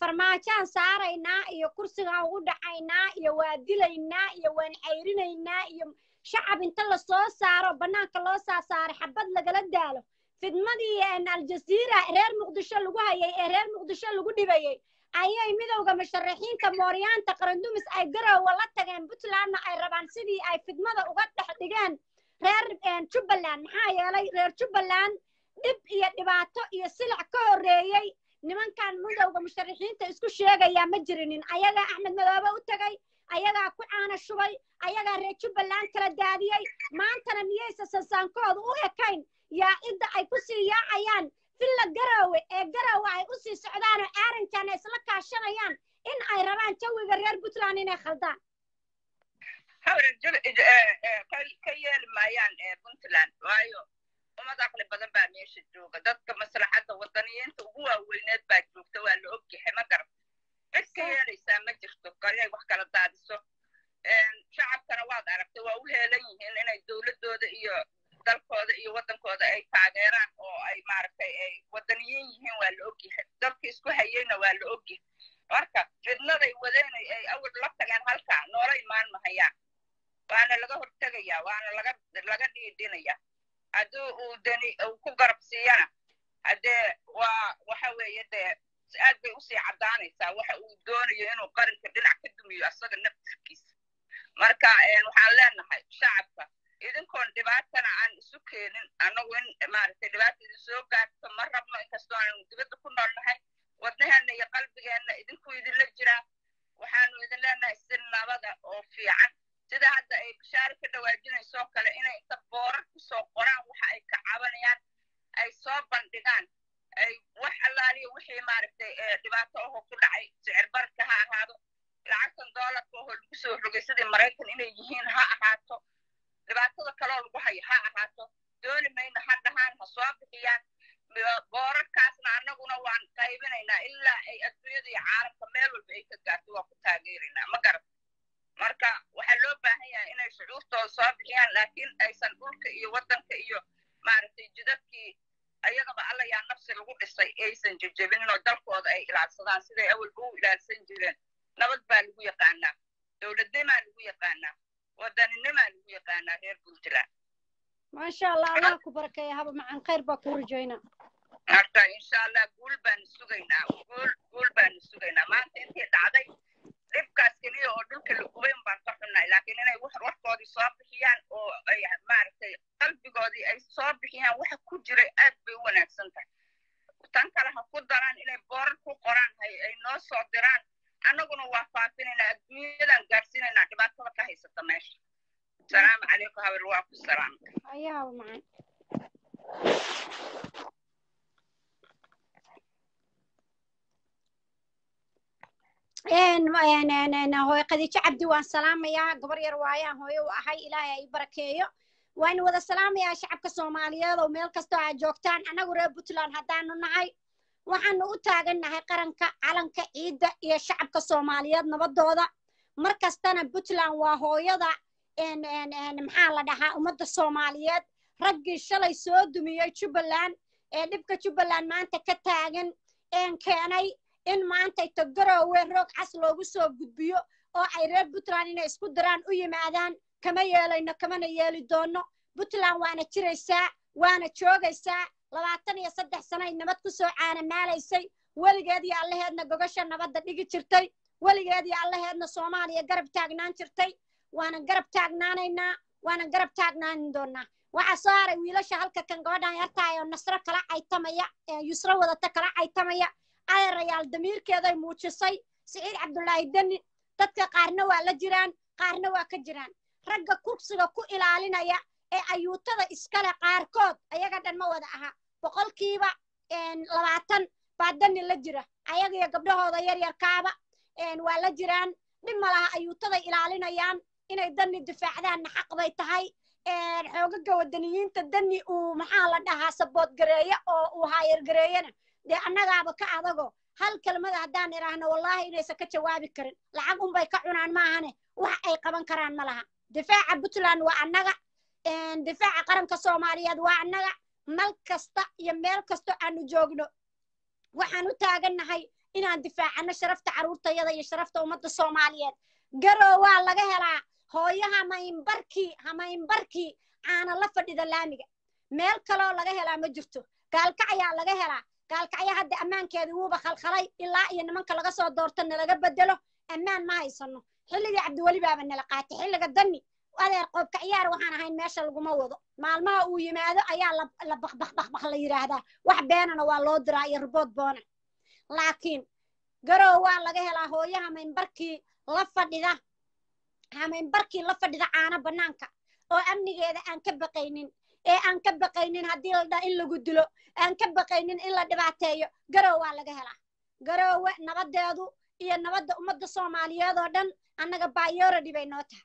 Farmaajaan saaraynaa iyo kursigaan ugu dhacaynaa iyo waa dilaynaa iyo waan cayrinaynaa iyo shacab inta la soo saaro bannaanka loo saasaaray xabad lagala daalo. Fidmadii aljaziira reer muqdisho lagu hayay ee reer muqdisho lagu dhibayay ayay midowda musharaxiinta mooryaanta qarandumis ay garowa la tageen puntlandna ay rabaan sidii ay fidmada uga dhex dhigeen reer jubbaland maxaa yeelay reer jubbaland dhib iyo dhibaato iyo silic ka horreeyey nimankan midowda musharaxiinta isku sheegayaa ma jirinin. Ayagaa axmed madoobe u tegay ayagaa ku caana shubay? Ayagaa reer jubbaland kala daadiyey maantana miyaysa sasaankooda u ekayn? Yaa cidda ay ku sii yaacayaan villa garowe ee garowe ay u sii socdaanoo aarankan ay isla kaashanayaan in ay rabaan jawiga reer puntland inay khaldaan. Ka yeeli maayaan puntland. Waayo ummad aqli badan baa meesha jooga. Dadka maslaxadda waddaniyiinta ugu waaweyneed baa joogta waa la ogyahay ma garab. Cid ka yeelaysaa ma jirto inay wax kala daadiso. Shacabkana waad aragtay waa u heelan yihiin inay dowladdooda iyo dalkooda iyo waddankooda ay taageeraan oo ay maaragtay ay waddaniyiin yihiin waa la ogyahay. Dadka isku hayeyna waa la ogyahay. Marka fidnaday wadeenay ay awal la tageen halkaa noola imaan mahayaan waana laga hortegayaa waana laga laga dhiidhinaya haddii uu deni uu ku garab siiyana haddee waa waxa weeye dee aad bay u sii caddaanaysaa. Waxa uu doonayo inuu qarinka dhinac ka dumiyo asaga naftirkiisa. Marka waxaan leenahay shacabka idinkoon dhibaatana aan isu keenin annagu in maaragtay dhibaata idin soo gaarto ma rabno inkastoo aanu dibadda ku noolnahay wadnaheenna iyo qalbigeenna idinku idinla jiraa waxaanu idin leenahay si nabada oo fiican. Sida hadda ay bishaaro ka dhawaajinaysoo kale inay inta boorar ku soo qoraan waxa ay ka cabanayaan ay soo bandhigaan ay wax allaaliya wixii maaragtay dhibaato ahoo ku dhacay sicir barka ha ahaado. Lacagtan doolarka ahoo lagu soo rogay sidii maraykan inay yihiin ha ahaato dhibaatada kaloo lagu hayo ha ahaato dooni mayna ha dhahaan ha soo bixiyaan boorarkaasna annaguna waan qaybinaynaa ilaa ay adduunyada iyo caalamka meel walba ay ka gaarto waa ku taageeraynaa ma garat marka waxaa loo baahan yahay inay shucuurtooda soo bixiyaan laakiin aysan dhulka iyo waddanka iyo. Maaragtay jidadkii ayagaba alla yaa nafsi lagu dhisay aysan jejebinin oo dalkooda ay ilaalsadaan siday awalba u ilaalsan jireen nabad baa lagu lagu yaqaanaa waddaninimaa lagu yaqaanaa reer puntland? Maasha allah allah ku barakeeya haba macan khayr baa kuu rajaynaa. Marka insha allah guul baanu sugaynaa guul guul baanu sugaynaa. Maanta intii dhacday dhibkaas keliya oo dhulka la gubay baan ka xunnay. Laakiin inay wax warkoodii soo bixiyaan oo ay maaragtay qalbigoodii ay soo bixiyaan waxa ku jiray aad bay u wanaagsan tahay. Tan kale ha ku daraan inay boorar ku qoraan ay noo soo diraan annaguna waa faafinaynaa adduunyadan gaadhsiinaynaa dhibaatada ka haysata meesha asalaamu calaykum habar waa ku salaam ayaaba macan hooyo khadiijo cabdi waan salaamayaa gabar yar waayaan hooyo u ahay ilaahay ay barakeeyo waan wada salaamayaa shacabka soomaaliyeed oo meel kastoo aad joogtaan annagu reer puntland haddaanu nahay waxaanu u taagannahay qaranka calanka ciidda iyo shacabka soomaaliyeed nabadooda. Mar kastana puntland waa hooyada maxaa la dhahaa ummadda soomaaliyeed. Raggii shalay soo dumiyey jubbaland ee dhibka jubbaland maanta ka taagan een keenay in maanta tagaroowe roog cas loogu soo gudbiyo oo ay reer puntland inay isku diraan u yimaadaan kama yeelayno kamana yeeli doono. Puntland waana jiraysaa waana joogaysaa labaatan iyo saddex sanay nabad ku soo caanamaalaysay weligeed iyo allaheedna gogasha nabadda dhigi jirtay. Weligeed iyo allaheedna soomaaliya garab taagnaan jirtay. Waana garab taagnaanaynaa waana garab taagnaanin doonaa waxaa soo haray wiilasha halka kan gabadhan yartahay oo nasro kala caytamaya yusro wadata kala caytamaya. Adeerayaal damiirkeeday muujisay siciid cabdulaahi deni dadka qaarna waa la jiraan qaarna waa ka jiraan. Ragga kursiga ku ilaalinaya ee ayuutada iskale qaarkood ayaga dhan ma wada aha boqolkiiba labaatan baa dani la jira. Ayagiyo gabdhahooda yaryarkaaba waa la jiraan. Dhib ma ayuutaday ilaalinayaan inay dani difaacdaanna xaq bay tahay. Xoogaga wadaniyiinta dani uu maxaa la dhahaa saboodgareeye oo uu haayargareeyena dee annagaaba ka adago hal kelmada haddaan idhaahno wallaahi inaysan ka jawaabi karin. Lacag unbay ka cunaan maahane wax ay qaban karaan ma laha difaaca puntland waa annaga. Difaaca qaranka soomaaliyeed waa annaga mal kasta iyo meel kasto aanu joogno. Waxaan u taagannahay inaan difaacano sharafta carruurtayada iyo sharafta ummadda soomaaliyeed. Garow waa laga helaa. Hooyo hamaynbarkii hamaynbarkii caana la fadhida laamiga. Meel kaloo laga helaa ma jirto. Gaalkacyaa laga helaa. Gaalkacya hadda ammaankeedii wuuba khalkhalay ilaa iyo nimanka laga soo doorto nalaga bedelo. Ammaan ma haysano xilligii cabdiweli baaba nala qaatay. Xilliga dani adeer qoobka ciyaar waxaan ahayn meesha laguma wado. Maalmaha uu yimaado ayaa la bakbakbakbak la yidhaahdaa wax beenana waa loo diraa iyo ribood boona. Laakiin garow waa laga helaa hooyo hamaynbarkii la fadhida hamaynbarkii la fadhida caano bannaanka oo amnigeeda aan ka baqaynin. Ee aan ka baqaynin haddii la in lagu dilo aan ka baqaynin in la dhibaateeyo garow waa laga helaa. Garoowe nabadeedu iyo nabadda ummadda soomaaliyeed oo dhan annaga bayoradi bay noo tahay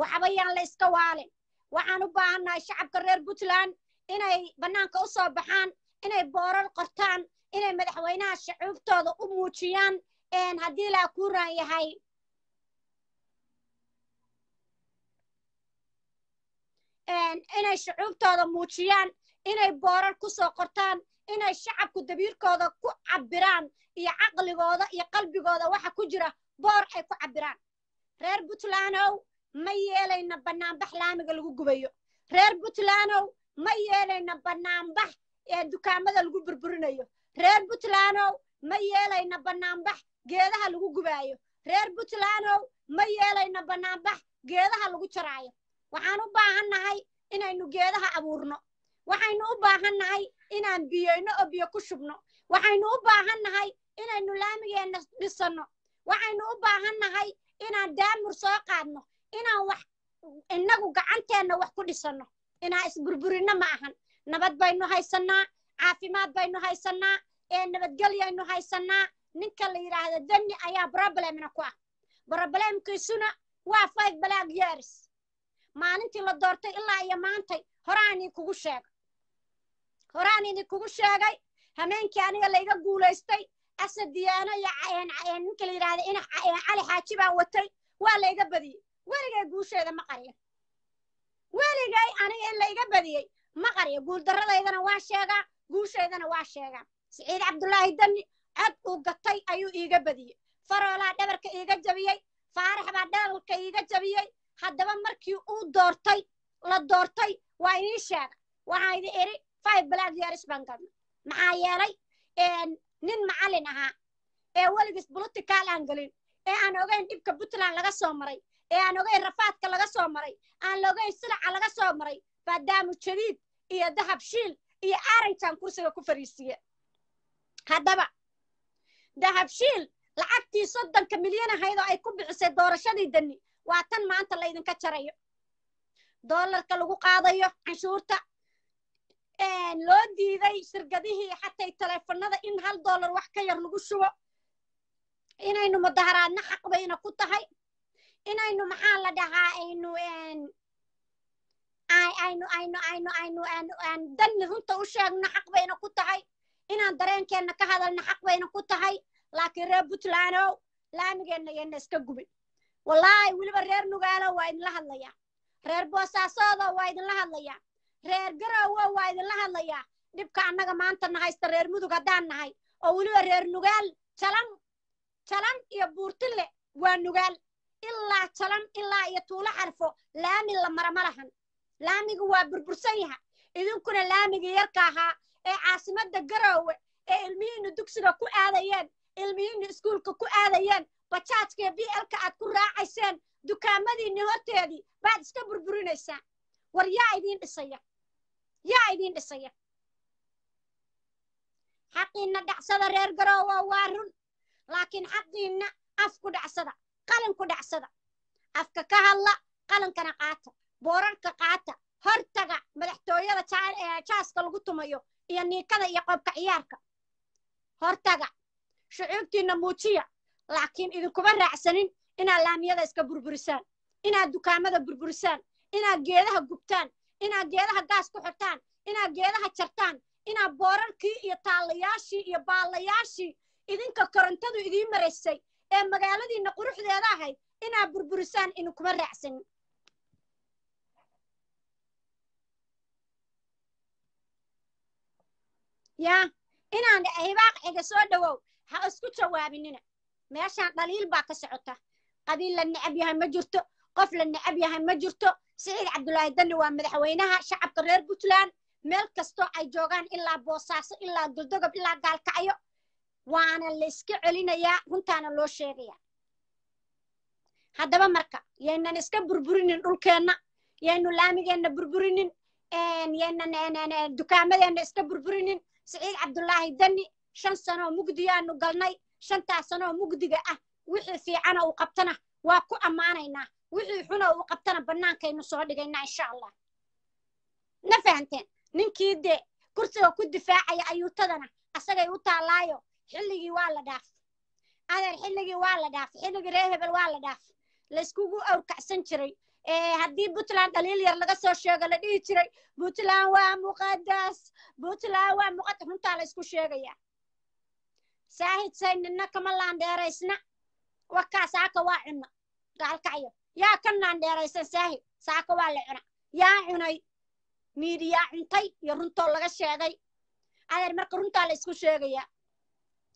waxba yaan la iska waalin waxaan u baahannahay shacabka reer puntland inay bannaanka u soo baxaan inay boorar qortaan inay madaxweynaha shacuubtooda u muujiyaan haddii laa kuu raan yahay inay shucuubtooda muujiyaan inay boorar ku soo qortaan inay shacabku dabiirkooda ku cabbiraan iyo caqligooda iyo qalbigooda waxa ku jira boor ay ku cabbiraan. Reer puntlandow ma yeelayna bannaanbax laamiga lagu gubayo. Reer puntlandow ma yeelayna bannaanbax dukaamada lagu burburinayo. Reer puntlandow ma yeelayna bannaanbax geedaha lagu gubaayo. Reer puntlandow ma yeelayna bannaanbax geedaha lagu jaraayo waxaan u baahannahay inaynu geedaha abuurno. Waxaynu u baahannahay inaan biyeyno oo biyo ku shubno. Waxaynu u baahannahay inaynu laamigeenna dhisanno waxaynu u baahannahay inaan daamur soo qaadno inaan wax innagu gacanteenna wax ku dhisanno. Inaan isburburinno ma ahan. Nabad baynu haysannaa caafimaad baynu haysannaa ee nabadgelyaynu haysannaa. Ninka la yidhaahdo dani ayaa problemna ku ah. Problemkiisuna waa five black years. Maalintii la doortay ilaa iyo maantay horaan idinkugu sheegay. Horaan idinkugu sheegay hameenkii aniga layga guulaystay asad diyaano iyo ninka la yidhahda in cali xaaji baan watay waa layga badiyey weligay guusheeda ma qariyo weligay aniga in layga badiyey ma qariyo guuldarradaydana waa sheegaa guusheydana waa sheegaa. Siciid cabdulaahi dani cod uu gatay ayuu iiga badiyey faroolaa dhabarka iiga jabiyey faarax baa dhabalka iiga jabiyey haddaba markii uu doortay la doortay waa inii sheega waxaa idi iri five black years baan galna maxaa yeelay nin macallin ahaa. Ee weligiis political aan gelin. Ee aan ogeyn dhibka puntland laga soo maray ee aan ogeyn rafaadka laga soo maray aan la ogeyn silaca laga soo maray baadaamu jadiid iyo dahab shiil iyo aranjan kursiga ku fariisiye. Haddaba dahabshiil lacagtii soddonka milyan ahayd oo ay ku bixisay doorashadii dani waa tan maanta laydinka jarayo. Doolarka lagu qaadayo canshuurta loo diiday shirkadihii xatay taleefanada in hal doolar wax ka yar lagu shubo. Inaynu mudaharaadna xaq bayna ku tahay inaynu maxaa la dhahaa aynu aynu aynu aynu aynu danni runta u sheegno xaq bayna ku tahay inaan dareenkeenna ka hadalna xaq bayna ku tahay laakiin reer puntlandow laamigeenna yeenna iska gubin wallaahi weliba reer nugaalo waa idinla hadlayaa reer boosaasoodoo waa idinla hadlayaa reer garowo waa idinla hadlayaa dhibka annaga maanta na haysta reer mudug haddaan nahay oo weliba reer nugaal jalan jalan iyo buurtille waa nugaal ilaa jalan ilaa iyo tuulo xarfo laami la mara ma lahan laamigu waa burbursan yaha idinkuna laamigii yarka ahaa ee caasimadda garoowe ee ilmihiinnu dugsiga ku aadayeen ilmihiinnu iskuulka ku aadayeen bajaajka iyo blka aad ku raacayseen dukaamadiinni horteedii baad iska burburinaysaan war yaa idiin dhisaya. Yaa idiin dhisaya. Xaqiinna dhacsada reer garoowa waa run laakiin xaqiinna af ku dhacsada qalin ku dhacsada. Afka ka hadla qalinkana qaata. Boorarka qaata. Hortaga madaxtooyada jaaska lagu tumayo iyo niikada iyo qoobka ciyaarka. Hortaga shucuubtiinna muujiya. Laakiin idinkuma raacsanin inaad laamiyada iska burburisaan inaad dukaamada burburisaan inaad geedaha gubtaan inaad geedaha gaas ku xirtaan inaad geedaha jartaan inaad boorarkii iyo taallayaashii iyo baallayaashii. Idinka korontadu idiin maraysay ee magaaladiinna quruxdeeda ahayd inaad burburisaan idinkuma raacsanin yaa inaan hibaaq xiga soo dhowow ha isku jawaabinina. Meeshaan dhaliil baa ka socota. Qabiil la necab yahay ma jirto qof la necab yahay ma jirto. Siciid cabdulaahi danni waa madaxweynaha shacabka reer puntland. Meel kastoo ay joogaan ilaa boosaaso ilaa goldogob ilaa gaalkacyo waana la iska celinayaa runtaana loo sheegaya haddaba marka yaynan iska burburinin dhulkeenna yaynu laamigeenna burburinin yaynan dukaamadeenna iska burburinin. Siciid cabdulaahi danni shan sanoo mugdiyaanu galnay shantaas sanoo mugdiga ah wixii fiicana uu qabtana waa ku ammaanaynaa wixii xuna uu qabtana bannaankaynu soo dhigaynaa insha allah. Na fahanteen ninkii dee kursiga ku difaacaya ayuutadana asagay u taallaayo xilligii waa la dhaaf. Adeer xilligii waa la dhaaf. Xilligii ree hebel waa la dhaaf. Layskugu awrkacsan jiray. Haddii puntland dhaliil yar laga soo sheego la dhihi jiray puntland waa muqadas puntland waa muqadas runtaa la isku sheegaya saahid saynina kama laandheeraysna wakaa saaka waa cuna. Gaalkacyo yaa ka laandheeraysan saahid? Saaka waa la cuna. Yaa cunay? Miidiyaa cuntay iyo runtoo laga sheegay. Adeer marka runtaa la isku sheegaya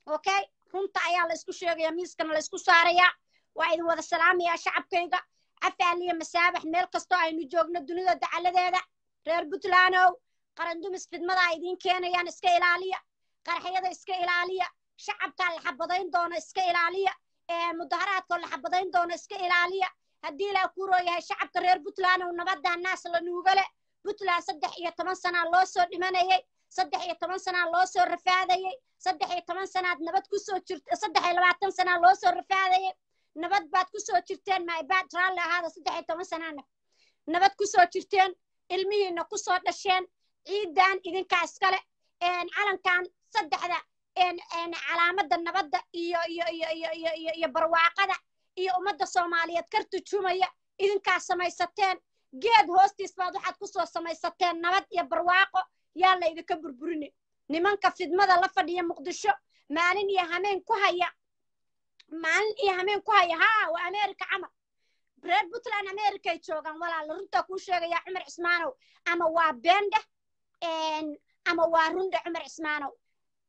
okay? Runta ayaa la isku sheegaya miiskana la isku saarayaa waa idin wada salaamayaa shacabkayga. Cafaaliya masaabax meel kastoo aynu joogno dunida dacaladeeda. Reer puntlandow qarandumis fidmadaa idiin keenayaan iska ilaaliya. Qarxiyada iska ilaaliya. Shacabkaa la xabadayn doono iska ilaaliya. Mudaharaadkoo la xabadayn doono iska ilaaliya. Haddii ilaa ku rooyahay shacabka reer puntlandow nabaddaa naas la nuugale. Puntland saddex iyo toban sanaa loo soo dhimanayay saddex iyo toban sanaa loo soo rafaadayey saddex iyo toban sanaad nabad ku soo jirta saddex iyo labaatan sanaa loo soo rafaadayey nabad baad ku soo jirteen mybaad raalli ahaada saddex iyo toban sanaana nabad ku soo jirteen ilmihiina ku soo dhasheen ciidan idinkaa iskale calankan saddexda calaamada nabadda iyo iyo iyo iyo iyo iyo iyo barwaaqada iyo ummadda soomaaliyeed ka turjumaya idinkaa samaysateen geed hoostiis baad waxaad ku soo samaysateen nabad iyo barwaaqo yaa la idinka burburine. Nimanka fidmada la fadhiya muqdisho maalin iyo hameen ku haya maalin iyo hameen ku haya haa waa america camal reer puntland americay joogaan walaala runtaa kuu sheegaya cumar cismaanow ama waa beendhe ama waa rundhe cumar cismaanow?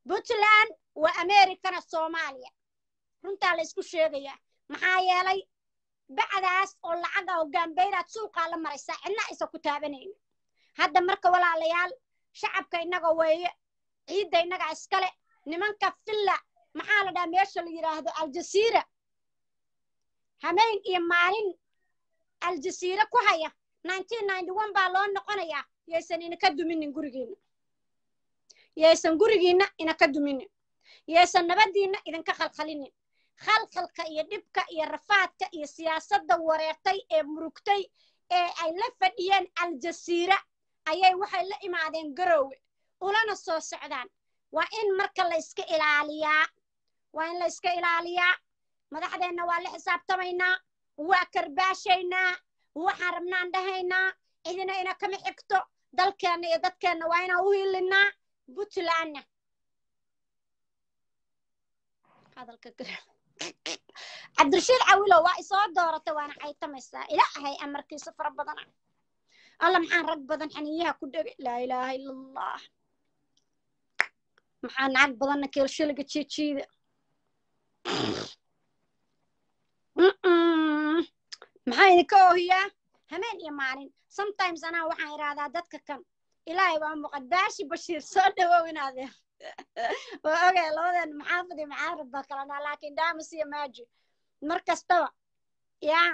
Puntland waa americana soomaaliya. Runtaa la isku sheegayaa maxaa yeelay bacdaas oo lacaga oo gaambayraad suuqaa la maraysaa cidna isa ku taabanayna hadda marka walaalayaal shacabka innaga weeye ciidda innaga iskale nimanka villa maxaa la dhaha meesha la yidhaahdo aljasiira hameen iyo maalin aljasiira ku haya baa loo noqonayaa yaysan inaka duminin gurigiinna. Yaysan gurigiinna inaka duminin. Yeesan nabadiinna idinka khalkhalinin. Khalkhalka iyo dhibka iyo rafaadka iyo siyaasadda wareertay ee murugtay ee ay la fadhiyeen aljasiira ayay waxay la imaadeen garoowe ulana soo socdaan. Waa in marka la iska ilaaliyaa waa in la iska ilaaliyaa. Madaxdeenna waa la xisaabtamaynaa waa karbaashaynaa waxaan rabnaan dhahaynaa. Cidina ina kama xigto dalkeenna iyo dadkeenna waa inaan u hilinaa puntlandna. Cabdirashiid cawilo waa isoo doorata waana caytamaysaa ilaahay amarkiisa fara badana alla maxaan rag badan xaniyaha ku dhegay laa ilaaha ila allah maxaa nacag badanna keelshiliga jiijiida maxaa idinka oohiyaa? Hameen iyo maalin. Sometimes anaa waxaan idhaahdaa dadka kan ilaahay waa muuqad baashi bashiir soo dhawow inaadeen waa ogay labadeen maxaafid iyo maxaarib baa kala dhaa laakiin damas iyo maaji. Mar kastaba yaa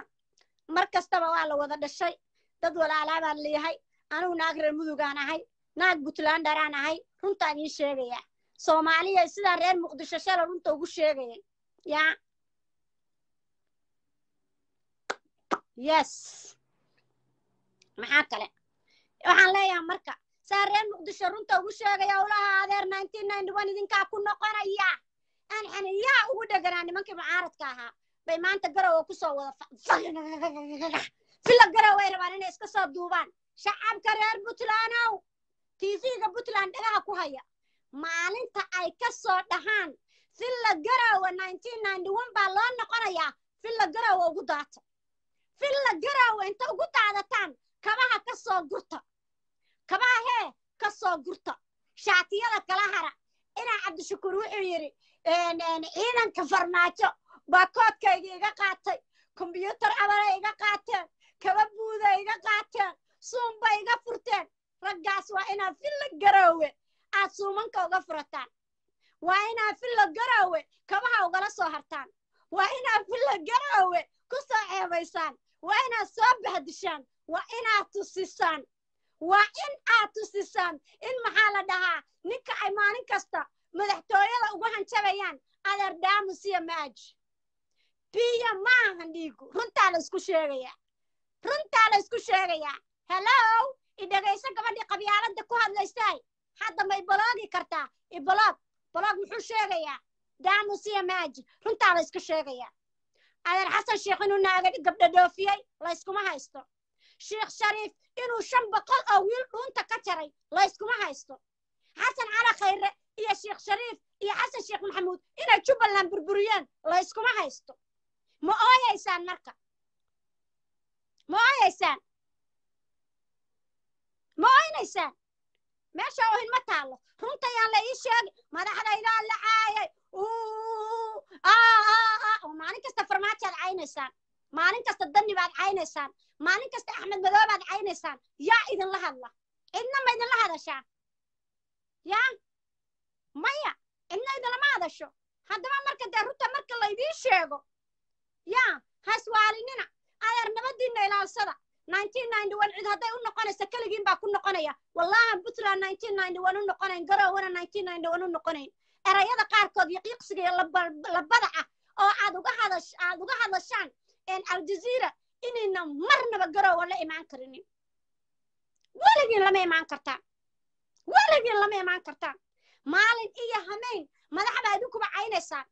mar kastaba waa la wada dhashay dad walaalaa baan leeyahay anigu naag reer mudugaan ahay naag puntlandaraan ahay runtaan iin sheegayaa soomaaliya sidaa reer muqdisho shala runta ugu sheegayay yaa yes. Maxaa kale? Waxaan leeyahay marka saa reer muqdisho runta ugu sheegaya ulaha adeer idinkaa ku noqonaya. Aan xaniyaha ugu dheganaa nimankii mucaaradka ahaa. Bay maanta garowa ku soo wada fila garow ay rabaan inay iska soo duubaan. Shacabka reer puntlandow tv-ga puntland dhagaha ku haya. Maalinta ay ka soo dhahaan. Fila garowa baa loo noqonayaa fila garowa ugu daata. Fila garowa inta ugu daadataan kabaha ka soo gurta. Kabaha hee ka soo gurta. Shaatiyada kala hara. Inaa cabdishakuur wuxuu yidhi ciidanka farmaajo baa koodkayga iga qaatay. Kombyuutar abara iga qaateen kaba buuda iga qaateen suunba iga furteen raggaas waa inaad filla garoowe aad suumanka uga furataan. Waa inaad filla garoowe kabaha ugala soo hartaan. Waa inaad filla garoowe ku soo ceebaysaan. Waa inaad soo bahdishaan waa inaad tusisaan. Waa in aad tusisaan in maxaa la dhahaa ninka ay maalin kasta madaxtooyada ugu hanjabayaan adeer daamus iyo maaji. Biyo maahan dhiigu runtaa la isku sheegayaa runtaa la isku sheegayaa hellow idhegayso gabadhii qabyaalada ku hadlaysaay hadda ma ibaloogi kartaa ibaloog baloog muxuu sheegayaa daamus iyo maaji runtaa la isku sheegayaa adeer xasan sheekh inuu naaga gabdho dhoofiyey layskuma haysto. Sheekh shariif inuu shan boqol oo wiil dhuunta ka jaray layskuma haysto. Xasan cali khayre iyo sheekh shariif iyo xasan sheekh maxamuud inay jubbaland burburiyeen layskuma haysto. Ma ooyaysaan marka ma ooyaysaan ma ooynaysaan meesha oohin ma taallo. Runtayaa la ii sheegi madaxdaydaa la caayay. Oo maalin kasta farmaajoad caynaysaan maalin kasta dani baad caynaysaan maalin kasta axmed madoo baad caynaysaan yaa idinla hadla. Cidna ma idinla hadashaan yaa? Maya cidna idinlama hadasho. Haddaba marka dee runta marka laydiin sheego. Yaa haswaalinina ilaalsada nineteen ninety one cid hadday u noqonaysa keligiin baa ku noqonaya. Wallahan puntland u noqonayn garowana u noqonayn. Erayada qaarkood iyo qiiqsiga iyo labada ah oo aad uga hadashaan aljaziira inayna marnaba garowa la imaan karinin. Weligiin lama imaan kartaan. Weligiin lama imaan kartaan. Maalin iyo hameyn madaxbaa idinkuba caynaysaan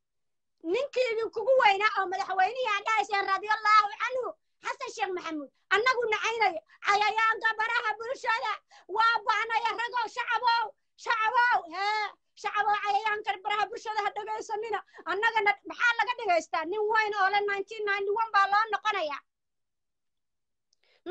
ninkii idinkugu weynaa oo madaxweynihii aad dhahayseen radiallahu canhu xasan sheekh maxamuud annagu nacaynayo cayayaanka baraha bulshada. Waa ba'naya ragow shacabow shacabow hee shacabow cayayaanka baraha bulshada ha dhegaysanina annagana maxaa laga dhegaystaa nin weyn oo le nineteen ninety one baa loo noqonayaa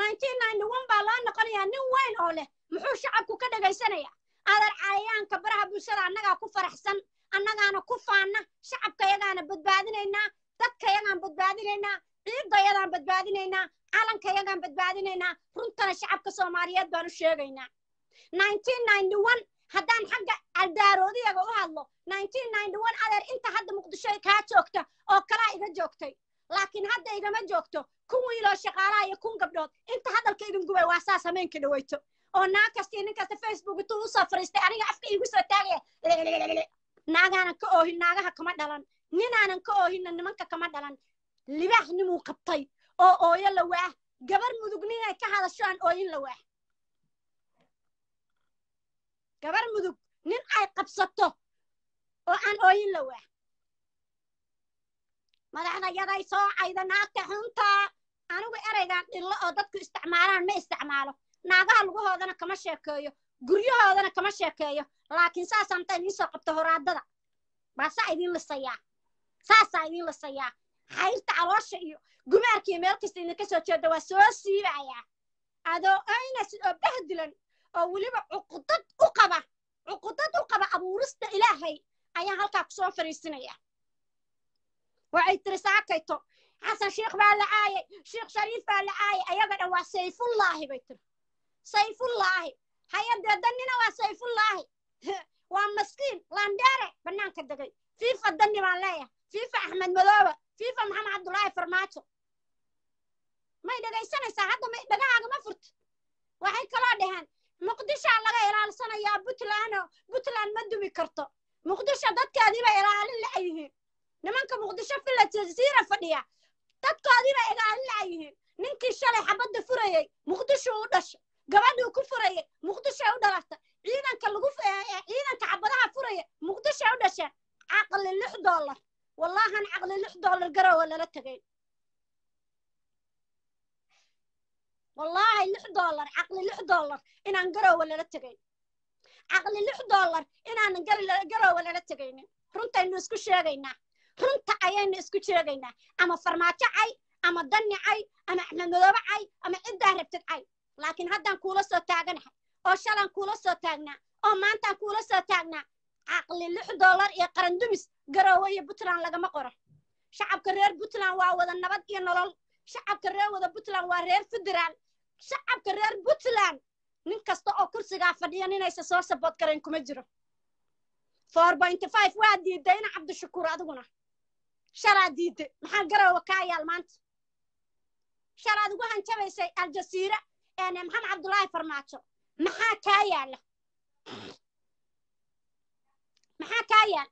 nineteen ninety one baa loo noqonayaa nin weyn oo leh. Muxuu shacabku ka dhegaysanaya adeer cayayaanka baraha bulshada annagaa ku faraxsan annagaana ku faanna shacabka yagaana badbaadinaynaa dadka yagaan badbaadinaynaa ciidda yadaan badbaadinaynaa calanka yagaan badbaadinaynaa runtana shacabka soomaaliyeed baan u sheegaynaa haddaan xagga aldaaroodayaga u hadlo ninety one adeer inta hadda muqdisho kaa joogta oo kalaa iga joogtay laakiin hadda igama joogto kun wiiloo shaqaalaha iyo kun gabdhood inta hadalka idin gubay waa saas hameenka dhaweyto oo naa kastii nin kasta facebook intuu u soo fariistay aniga afka iigu soo taagaya naagaanan ka oohin naagaha kama dhalan ninaanan ka oohinna nimanka kama dhalan libaax nimuu qabtay oo ooyo la waah. Gabar mudug ninay ka hadasho aan ooyin la waah. Gabar mudug nin ay qabsato oo aan ooyin la waah. Madaxda yaday soo cayda naagta xuntaa anigu ereygan dhillo oo dadku isticmaalaan ma isticmaalo. Naagaha lugahoodana kama sheekeeyo. Guryahoodana kama sheekeeyo. Laakiin saasaan ta idiin soo qabto horaadada baasaa idiin lisayaa saasaa idiin lisayaa xayrta caloosha iyo gumaarka iyo meel kasta idinka soo jeeda waa soo siibayaa adoo aynasid oo bahdilan oo weliba cuqudad u qaba cuqudad u qaba abuurista ilaahay ayaan halkaa ku soo fariisinaya waxay tiri saakayto xasan sheekh baa la caayay sheekh shariif baa la caayay ayaga dhan waa sayfullaahi bay tiri sayfullaahi hay'adee dannina waa sayfullaahi waa maskiin landheere bannaanka degay fiifa danni baan leeyahay fiifa axmed madoobe fiifa maxamed cabdulaahi farmaajo? May dhegaysanaysaa hadda ma furto. Waxay kaloo dhaheen muqdishaa laga ilaalsanayaa puntland oo puntland ma dumi karto. Muqdisho dadkeediibay ilaalin la'yihiin nimanka muqdisho villa jasiira fadhiya dadkoodiibay ilaalin la'yihiin ninkii shalay xabadda furayey muqdisho u dhasho gabadhuu ku furayey muqdisho u dhalata. Ciidanka lagu ciidanka xabadaha furaya muqdisho u dhasheen caqli lix dollar wallahan caqli lix dollar garowa lala tegay wallaahi lix dollar caqli lix dollar inaan garowa lala tegayn caqli lix dollar inaanan garowa lala tegaynin runtaynu isku sheegaynaa runta ayaynu isku sheegaynaa ama farmaajo cay ama danni cay ama axmed madoobe cay ama ciddaa rabtid cay. Laakiin haddaan kuula soo taaganahay oo shalaan kuula soo taagnaa oo maantaan kuula soo taagnaa caqli lix dollar iyo qarandumis garoowe iyo puntland lagama qoro. Shacabka reer puntland waa wada nabad iyo nolol. Shacabka reer wada puntland waa reer federaal shacabka reer puntland nin kasta oo kursigaa fadhiya ninaysa soo sabood garayn kuma jiro. Waa diiday ina cabdishakuur adiguna. Shalaa diiday. Maxaa garoowe kaa yaal maanta? Shalaad ugu hanjabaysay aljasiira maxamed cabdulaahi farmaajo. Maxaa kaa yaalla maxaa kaa yaal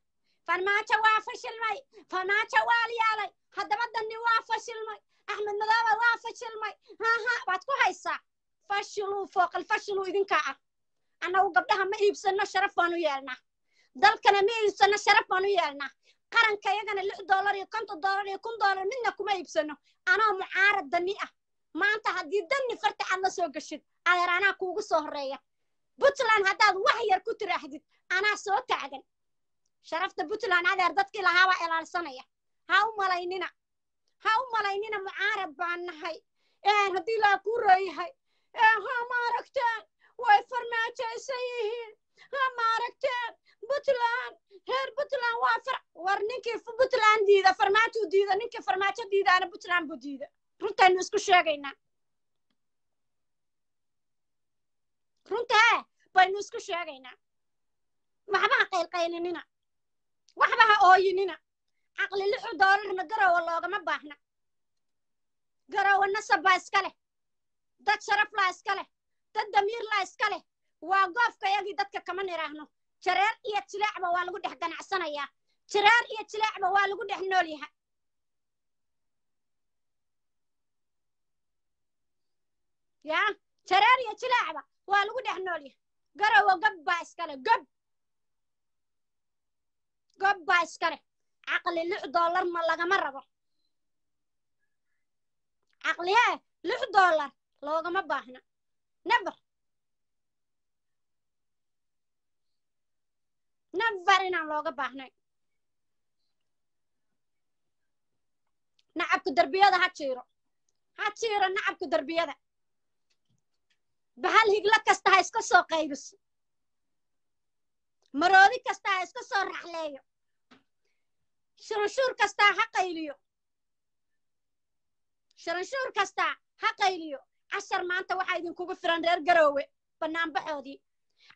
farmaajo waa fashilmay farmaajo waa lyaalay haddaba danni waa fashilmay axmed madoobe waa fashilmay haha waad ku haysaa fashiluu fooqal fashiluu idinkaa ah annagu gabdhaha ma iibsanno sharaf baan u yeelnaa dalkana ma iibsanno sharaf baan u yeelnaa qaranka iyagana lix dollar iyo konton dollar iyo kun dollar midna kuma iibsanno anoo mucaarad danni ah maanta haddii danni farta aad la soo gashid adeer anaa kuugu soo horreeya puntland haddaad wax yar ku tiraahdid anaa soo taagan sharafta puntland adeer dadkii lahaabaa ilaalsanaya. Ha u malaynina. Ha u malaynina mucaarad baan nahay. Haddii laa kuu rooyahay ha maaragteen way farmaajaysan yihiin. Ha maaragteen puntland reer puntland waa far war ninkii puntland diida farmaajo diida ninkii farmaajo diidaana puntland buu diida. Runtaynu isku sheegaynaa. Runtee baynu isku sheegaynaa. Waxba ha qaylqaylinina waxba ha ooyinina. Caqli lixu doolarna garowa loogama baahna. Garowa nasab baa iska leh. Dad sharaf laa iska leh. Dad damiir laa iska leh. Waa goofka yagii dadka kama nidhaahno jareer iyo jileecba waa lagu dhex ganacsanayaa. Jareer iyo jileecba waa lagu dhex nool yahay. Ya jareer iyo jileecba waa lagu dhex nool yahay. Garowa gob baa iskale gob gob baa iskale caqli lix dollar ma lagama rabo. Caqlihee lix dollar loogama baahna. Never. Never inaan looga baahnay nacabka derbiyada ha jiiro. Ha jiiro nacabka derbiyada bahal higlo kasta ha iska soo qaybiso maroodi kasta ha iska soo raxleeyo. Shiranshuur kastaa ha qayliyo. Shiranshuur kastaa ha qayliyo. Cashar maanta waxaa idinkugu firan reer garoowe bannaanbaxoodii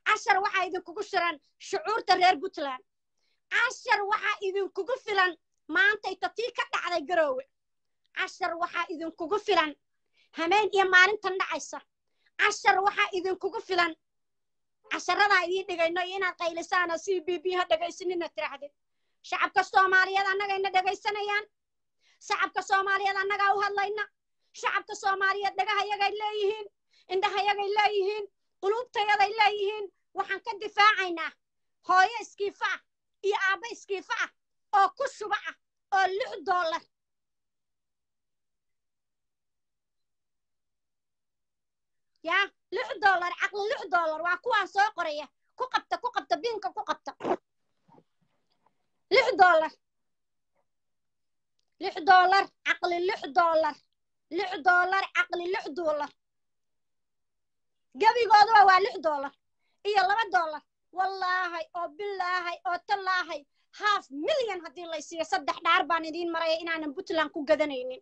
cashar waxaa idinkugu firan shucuurta reer puntland. Cashar waxaa idinkugu filan maantayta tii ka dhacday garoowe. Cashar waxaa idinkugu filan hameen iyo maalintan dhacaysa. Cashar waxaa idinkugu filan casharadaa idiin dhigayno iyo inaad qaylisaana c b b ha dhegaysanina tirahdid shacabka soomaaliyeed annagayna dhegaysanayaan shacabka soomaaliyeed annagaa u hadlayna shacabka soomaaliyeed dhagahayagay leeyihiin indhahayagay leeyihiin quluubtayaday leeyihiin waxaan ka difaacaynaa hooyo iskiifa ah iyo aabbo iskiifa ah oo ku shuba ah oo lix dollar yaa lix dollar caqli lix dollar waa kuwaan soo qoraya. Ku qabta ku qabta biinka ku qabta. Lix dollar. Lix dollar caqli lix dollar. Lix dollar caqli lix dollar. Gebigooduba waa lix dollar. Iyo laba dollar. Wallaahay oo bilaahay oo tallaahay half milyan haddii laysiiyo. Saddex dhaar baan idiin maraya inaanan puntland ku gadanaynin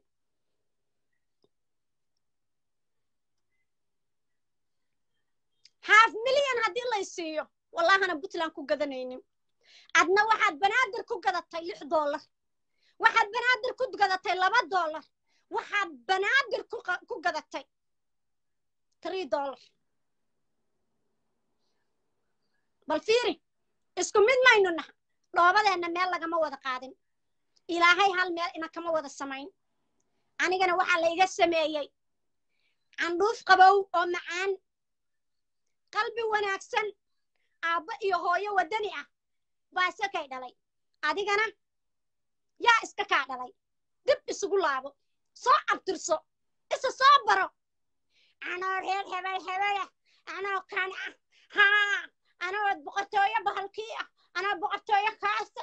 half milyan haddii laysiiyo wallahana puntland ku gadanaynin. Adna waxaad banaadir ku gadatay lix dollar. Waxaad banaadir ku gadatay laba dollar. Waxaad banaadir ku gadatay three dollar. Bal fiiri isku mid maynu naha dhoobadeenna meel lagama wada qaadin. Ilaahay hal meel ina kama wada samayn. Anigana waxaa layga sameeyey. Candhuuf qabow oo macaan qalbi wanaagsan aabbo iyo hooyo waddani ah. Baa isakay dhalay. Adigana yaa iska kaa dhalay. Dib isugu laabo. Soo abtirso. Isa soo baro. Anoo reer hebel hebela anoo kan ah. Haa. Anoo boqortooyo bahalkii ah. Anoo boqortooyo kaasa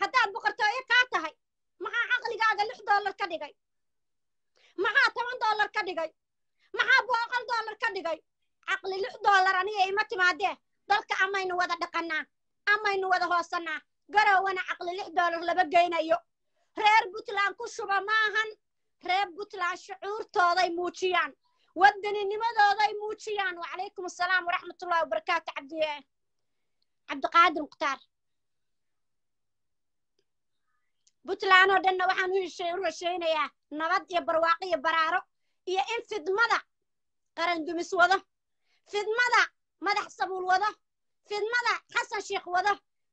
haddaad boqortooyo kaa tahay maxaa caqligaaga lix dollar ka dhigay? Maxaa toban dollar ka dhigay? Maxaa boqol dollar ka dhigay caqli lix dollar aniga ima timaadee dalka amaynu wada dhaqannaa amaynu wada hoosannaa garowana caqli lix dollar laba geynayo reer puntland ku shuba maahan. Reer puntland shucuurtooday muujiyaan. Waddaninimadooday muujiyaan. Wacalaykum assalaam waraxmatullahi wabarakaatu cabdi cabdiqaadir mukhtaar. Puntland oo dhanna waxaan u rashaynayaa nabad iyo barwaaqo iyo baraaro iyo in fidmada qarandumis wado fidmada madax sabuul wado fidmada xasan sheikh wado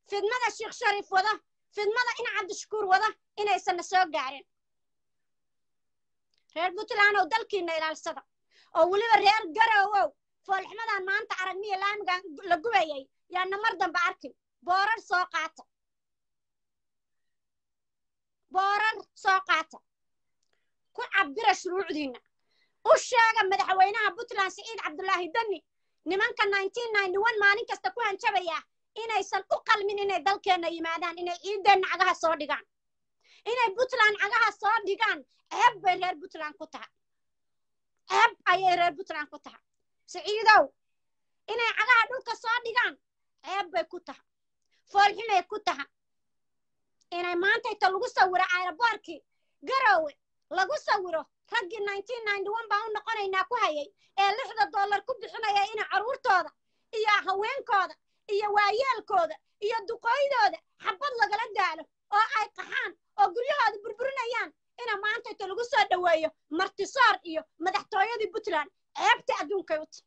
fidmada sheekh shariif wado fidmada in cabdishakuur wado inaysanna soo gaarin reer puntland oo dalkiina ilaalsada oo weliba reer garowow foolxumadan maanta aragniya laamigan la gubayay yaana mar dambe arkin boorar soo qaata boorar soo qaata ku cabira shuruucdiinna u sheega madaxweynaha puntland siciid cabdulaahi dani nimanka maalin kasta ku hanjabaya inaysan u qalmin inay dalkeenna yimaadaan inay ciideenna cagaha soo dhigaan. Inay puntland cagaha soo dhigaan ceeb bay reer puntland ku tahay. Ceeb ayay reer puntland ku tahay. Siciidow inay cagaha dhulka soo dhigaan ceeb bay ku tahay. Foolxumay ku tahay. Inay maanta inta lagu sawiro aeroboorkii garowe lagu sawiro raggii baan u noqonaynaa ku hayay ee lixda dollar ku bixinaya ina carruurtooda iyo haweenkooda iyo waayeelkooda iyo duqooydooda. Xabad lagala daalo oo ay qaxaan oo guryahooda burburinayaan. Ina maanta inta lagu soo dhoweeyo martisoor iyo madaxtooyadii puntland ceebta adduunkay u tahy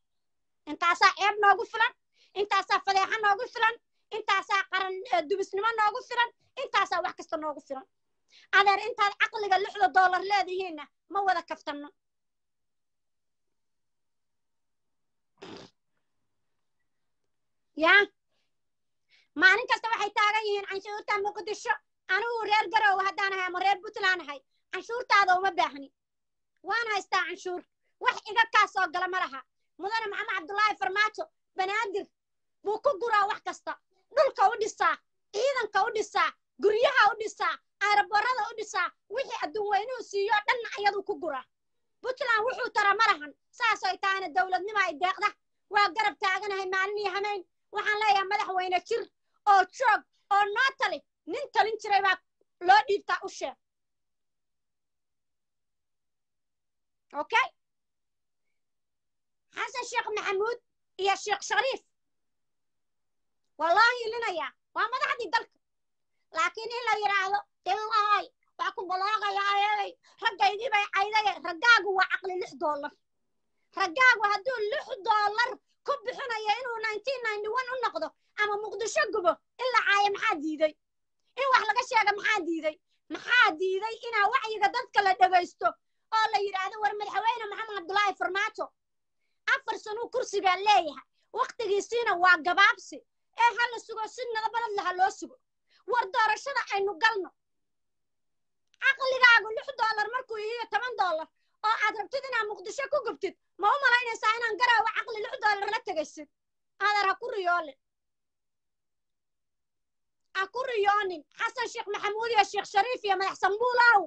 intaasaa ceeb noogu filan intaasaa fadeexa noogu filan intaasaa qaran dubisnimo noogu filan intaasaa wax kasta noogu filan. Adeer intaad caqliga lixda dollar leedihiinna ma wada kaftanno yaa maalin kasta waxay taagan yihiin canshuurta muqdisho anigu reer garowe haddaan ahay ama reer puntland ahay canshuurtaada uma baahni waan haystaa canshuur wax iga kaa soo gala ma laha mudane maxamed cabdullaahi farmaajo banaadir buu ku guraa wax kasta dhulka u dhisaa ciidanka u dhisaa guryaha u dhisaa aeroborada u dhisaa wixii adduun weynuhu siiyo dhanna ayaduu ku guraa puntland wuxuu tara ma lahan saasay tahayna dowladnimo ay deeqda. Waa garab taaganahay maalin iyo hameyn waxaan leeyahay madaxweyne jir oo joog oo noo tali. Nin talin jiray baa loo dhiibtaa u sheeg. Okay xasan sheekh maxamuud iyo sheekh shariif. Waa loo hiilinayaa waa madaxdii dalka. Laakiin in la yidhaahdo ilaahay waa ku balaaqayaa eeday raggaydii bay caydaye raggaagu waa caqli lix dollar. Raggaagu hadduu lix dollar ku bixinaya inuu u noqdo ama muqdisho gubo in la caayo maxaa diiday? In wax laga sheega maxaa diiday? Maxaa diiday inaa wacyiga dadka la dhegaysto oo la yidhaahdo war madaxweyne maxamed cabdulaahi farmaajo? Afar sanuu kursigaa leeyahay. Wakhtigiisiina waa gabaabsi. Ee ha la sugo si nadabalad laha loo sugo. War doorashada aynu galno caqligaagu lix doolar markuu yihiyo toban doolar oo aad rabtid inaad muqdisho ku gubtid ma u malaynaysaa inaan garaawa caqli lix doolar la tegaysid adeer ha ku riyoolin. Ha ku riyoonin. Xasan sheekh maxamuud iyo sheekh shariif iyo madax sambuulow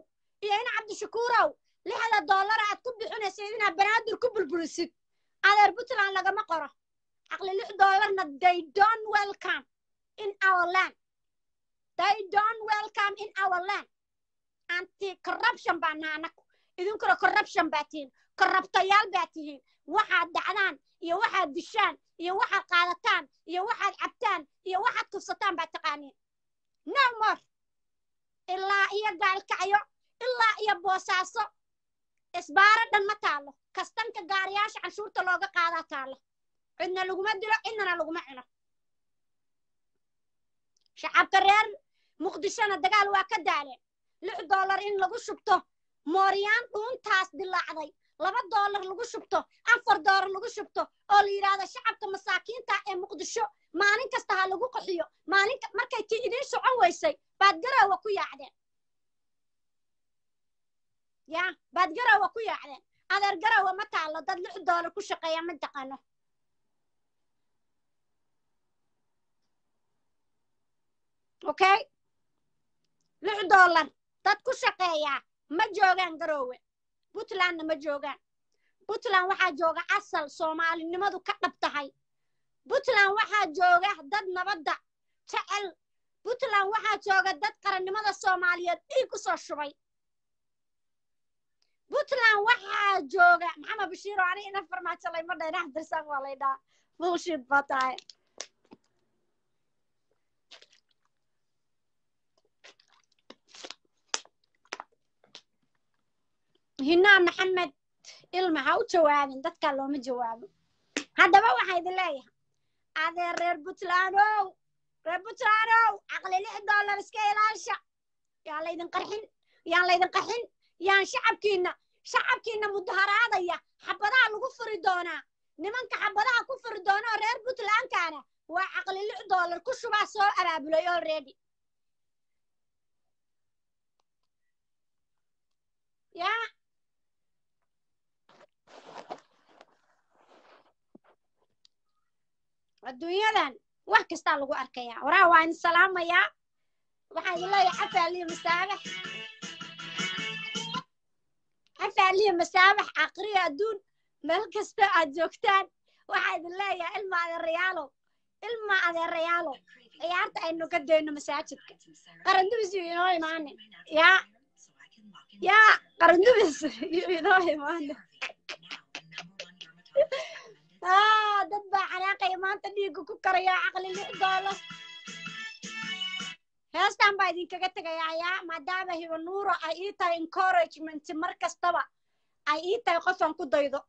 iyo in cabdishakuurow lixda doolar aad ku bixinaysid inaad banaadir ku bulbulisid adeer puntland lagama qoro. Caqli lix doolarna they don't welcome in our land. They don't welcome in our land anti corruption baa naha anagu idinkuna corruption baa tihiin. Korrabtayaal baa tihiin. Waxaad dhacdaan iyo waxaad dishaan iyo waxaad qaadataan iyo waxaad cabtaan iyo waxaad kufsataan baa taqaaniin. No more. Ilaa iyo gaalkacyo ilaa iyo boosaaso isbaaro dhan ma taalo kastanka gaariyaasha canshuurta looga qaadaa taalo cidna laguma dilo cidnana laguma cuno. Shacabka reer muqdishona dagaal waa ka daaleen lix doolar in lagu shubto. Mooryaan dhuuntaas dilaacday. Laba doolar lagu shubto. Afar doolar lagu shubto. Oo la yidhaahdo shacabka masaakiinta ee muqdisho maalin kasta ha lagu qaxiyo maalin markay tii idiin socon weysay baad garaawa ku yaacdeen. Ya baad garaawa ku yaacdeen. Adeer garaawa ma taalo dad lix doolar ku shaqeeya ma taqaano. Okay? Lix doolar dad ku shaqeeyaa ma joogaan garoowe puntlandna ma joogaan. Puntland waxaa jooga asal soomaalinimadu ka dhab tahay. Puntland waxaa jooga dad nabadda jecel. Puntland waxaa jooga dad qarannimada soomaaliyeed dhiig u soo shubay. Puntland waxaa jooga maxamed bashiiro ani ina farmaajo layma dhaynax dirsan waa laydhaa bullshit baa tahay hinaa maxamed ilma ha u jawaabin dadkaa looma jawaabo. Haddaba waxaa idin leeyahay. Adeer reer puntlandow reer puntlandow caqli lix dollar iska ilaasha. Yaan laydin qarxin yaan laydin qarxin. Yaan shacabkiina shacabkiina mudaharaadaya xabadaha lagu furi doonaa. Nimanka xabadaha ku furi doona oo reer puntlandkaana waa caqli lix dollar ku shubaa soo abaabulay already. Yaa adduunyadan wax kastaa lagu arkayaa. Waraa waa idin salaamayaa waxaa idin leeyahay xafaaliyo masaabax. Xafaaliyo masaabax aqriyo adduun meel kasta aad joogtaan. Waxaa idin leeyahay ilma adeerayaalow ilma adeerayaalow ciyaarta aynu ka dayno masaajidka. Qarandubis iyo inoo imaane yaa yaa qarandubis iyo inoo imaane ah dad baa xanaaqaya maanta dhiigga ku karaya caqli lix doolo heestan baa idinkaga tegayaa yaa maadaama hibanuuro ay ii tahay encouragement mar kastaba ay ii tahay qofan ku daydo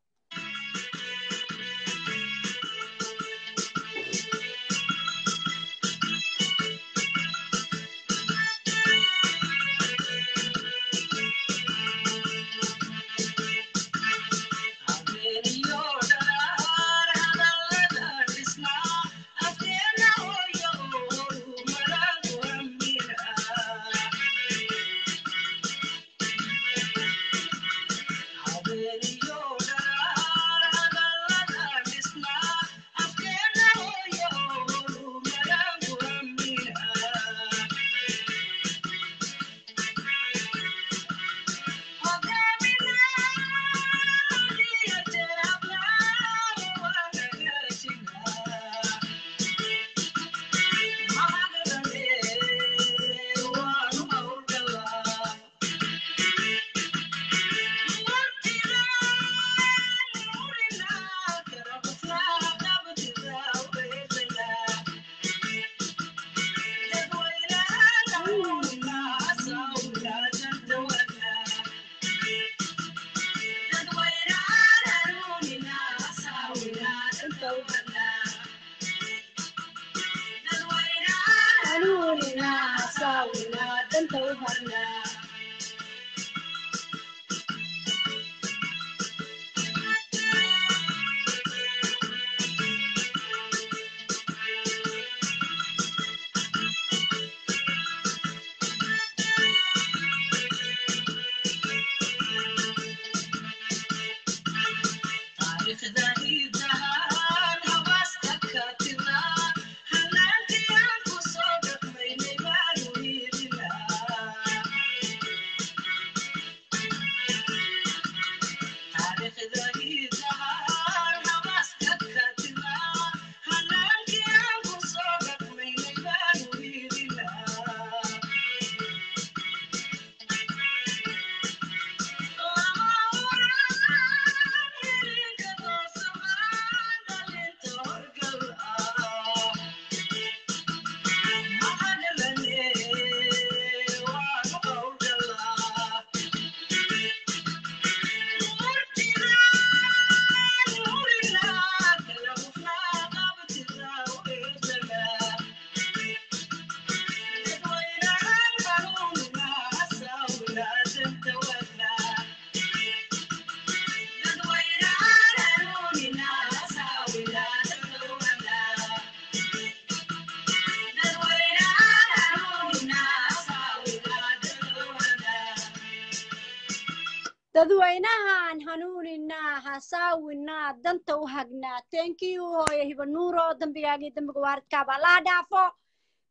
dadweynahan hanuuninaa hasaawinaa danta u hagnaa. Teenkii u hooya hibanuuro dambigaagii dambiga waaridkaaba laa dhaafo.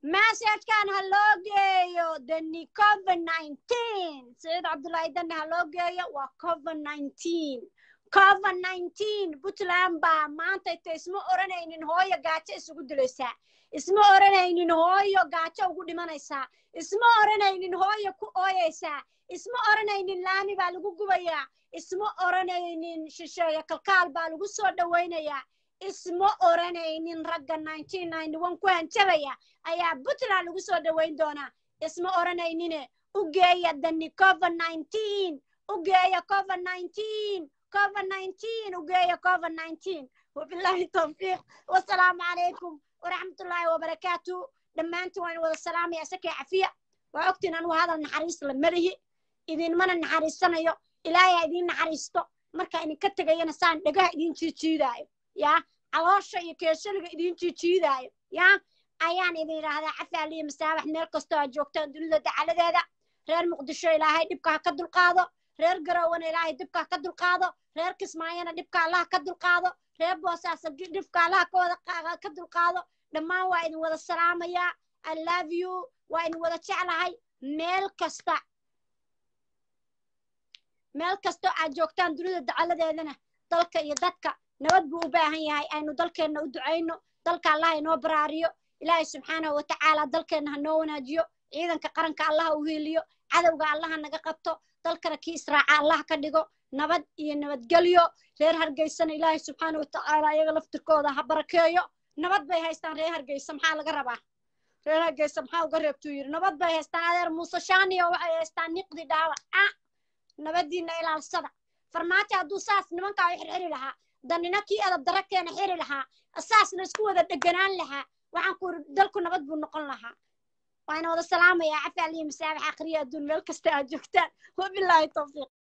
Masajkan ha loo geeyo. Dani covid nineteen. Sayid cabdullaahi dani ha loo geeyo? Waa covid nineteen. Covid nineteen puntland baa maanta ita isma oranaynin hooyo gaajo isugu dilaysaa isma oranaynin hooyo gaajo ugu dhimanaysaa isma oranaynin hooyo ku ooyaysaa isma oranaynin laami baa lagu gubayaa. Isma oranaynin shisheeye kalkaal baa lagu soo dhowaynayaa isma oranaynin ragga ku hanjabaya ayaa puntland lagu soo dhowayn doonaa. Isma oranaynine u geeya dani covid u geeya covid covid u geeya covid nineteen. Wabillahi tawfiiq. Wasalaamu calaykum waraxmatullaahi wabarakaatu dhammaantiin waan wada salaamaya isakee cafiya. Waa ogtiin anugu hadal naxariis la madahi idinmana naxariisanayo? Ilaahay ha idiin naxariisto. Markaa idinka tegayana saan dhagaha idiin jiijiidaayo yaa caloosha iyo keeshaliga idiin jiijiidaayo yaa ayaan idin idhaahdaa cafaaliyo masaabax meel kastoo aad joogtaan dunida dacaladeeda. Reer muqdisho ilaahay dhibka ha ka dulqaado. Reer garowana ilaahay dhibka ha ka dulqaado. Reer kismaayona dhibka allah ka dulqaado. Reer boosaasa dhibka allah ka dulqaado. Dhammaan waa idin wada salaamayaa. I love you. Waa idin wada jeclahay. Meel kasta meel kastoo aad joogtaan dunida dacaladeedana dalka iyo dadka nabad buu u baahan yahay. Aynu dalkeenna u ducayno dalka allah inoo baraariyo ilaahay subxaanahu watacaala dalkeenna ha noo wanaajiyo ciidanka qaranka allaha u hiiliyo cadowga allaha naga qabto dalkana kii israaca allaha ka dhigo nabad iyo nabadgelyo reer hargeysana ilaahay subxaana watacaala iyaga laftirkooda ha barakeeyo. Nabad bay haystaan reer hargeysa maxaa laga rabaa? Reer hargeysa maxaa uga reebtuu yidhi? Nabad bay haystaan adeer muuse shaaniyo waxay haystaan niqdi dhaawac ah nabadiina ilaalsada farmaajo hadduu saas nimankaa u xirxiri lahaa danina kii adab dara keena xiri lahaa saas la isku wada dheganaan lahaa waxaan ku iri dalku nabad buu noqon lahaa. Waana wada salaamayaa cafi aliyo masaabax akhriya adduun meel kasta aad joogtaan. Wabilaahi tawfiiq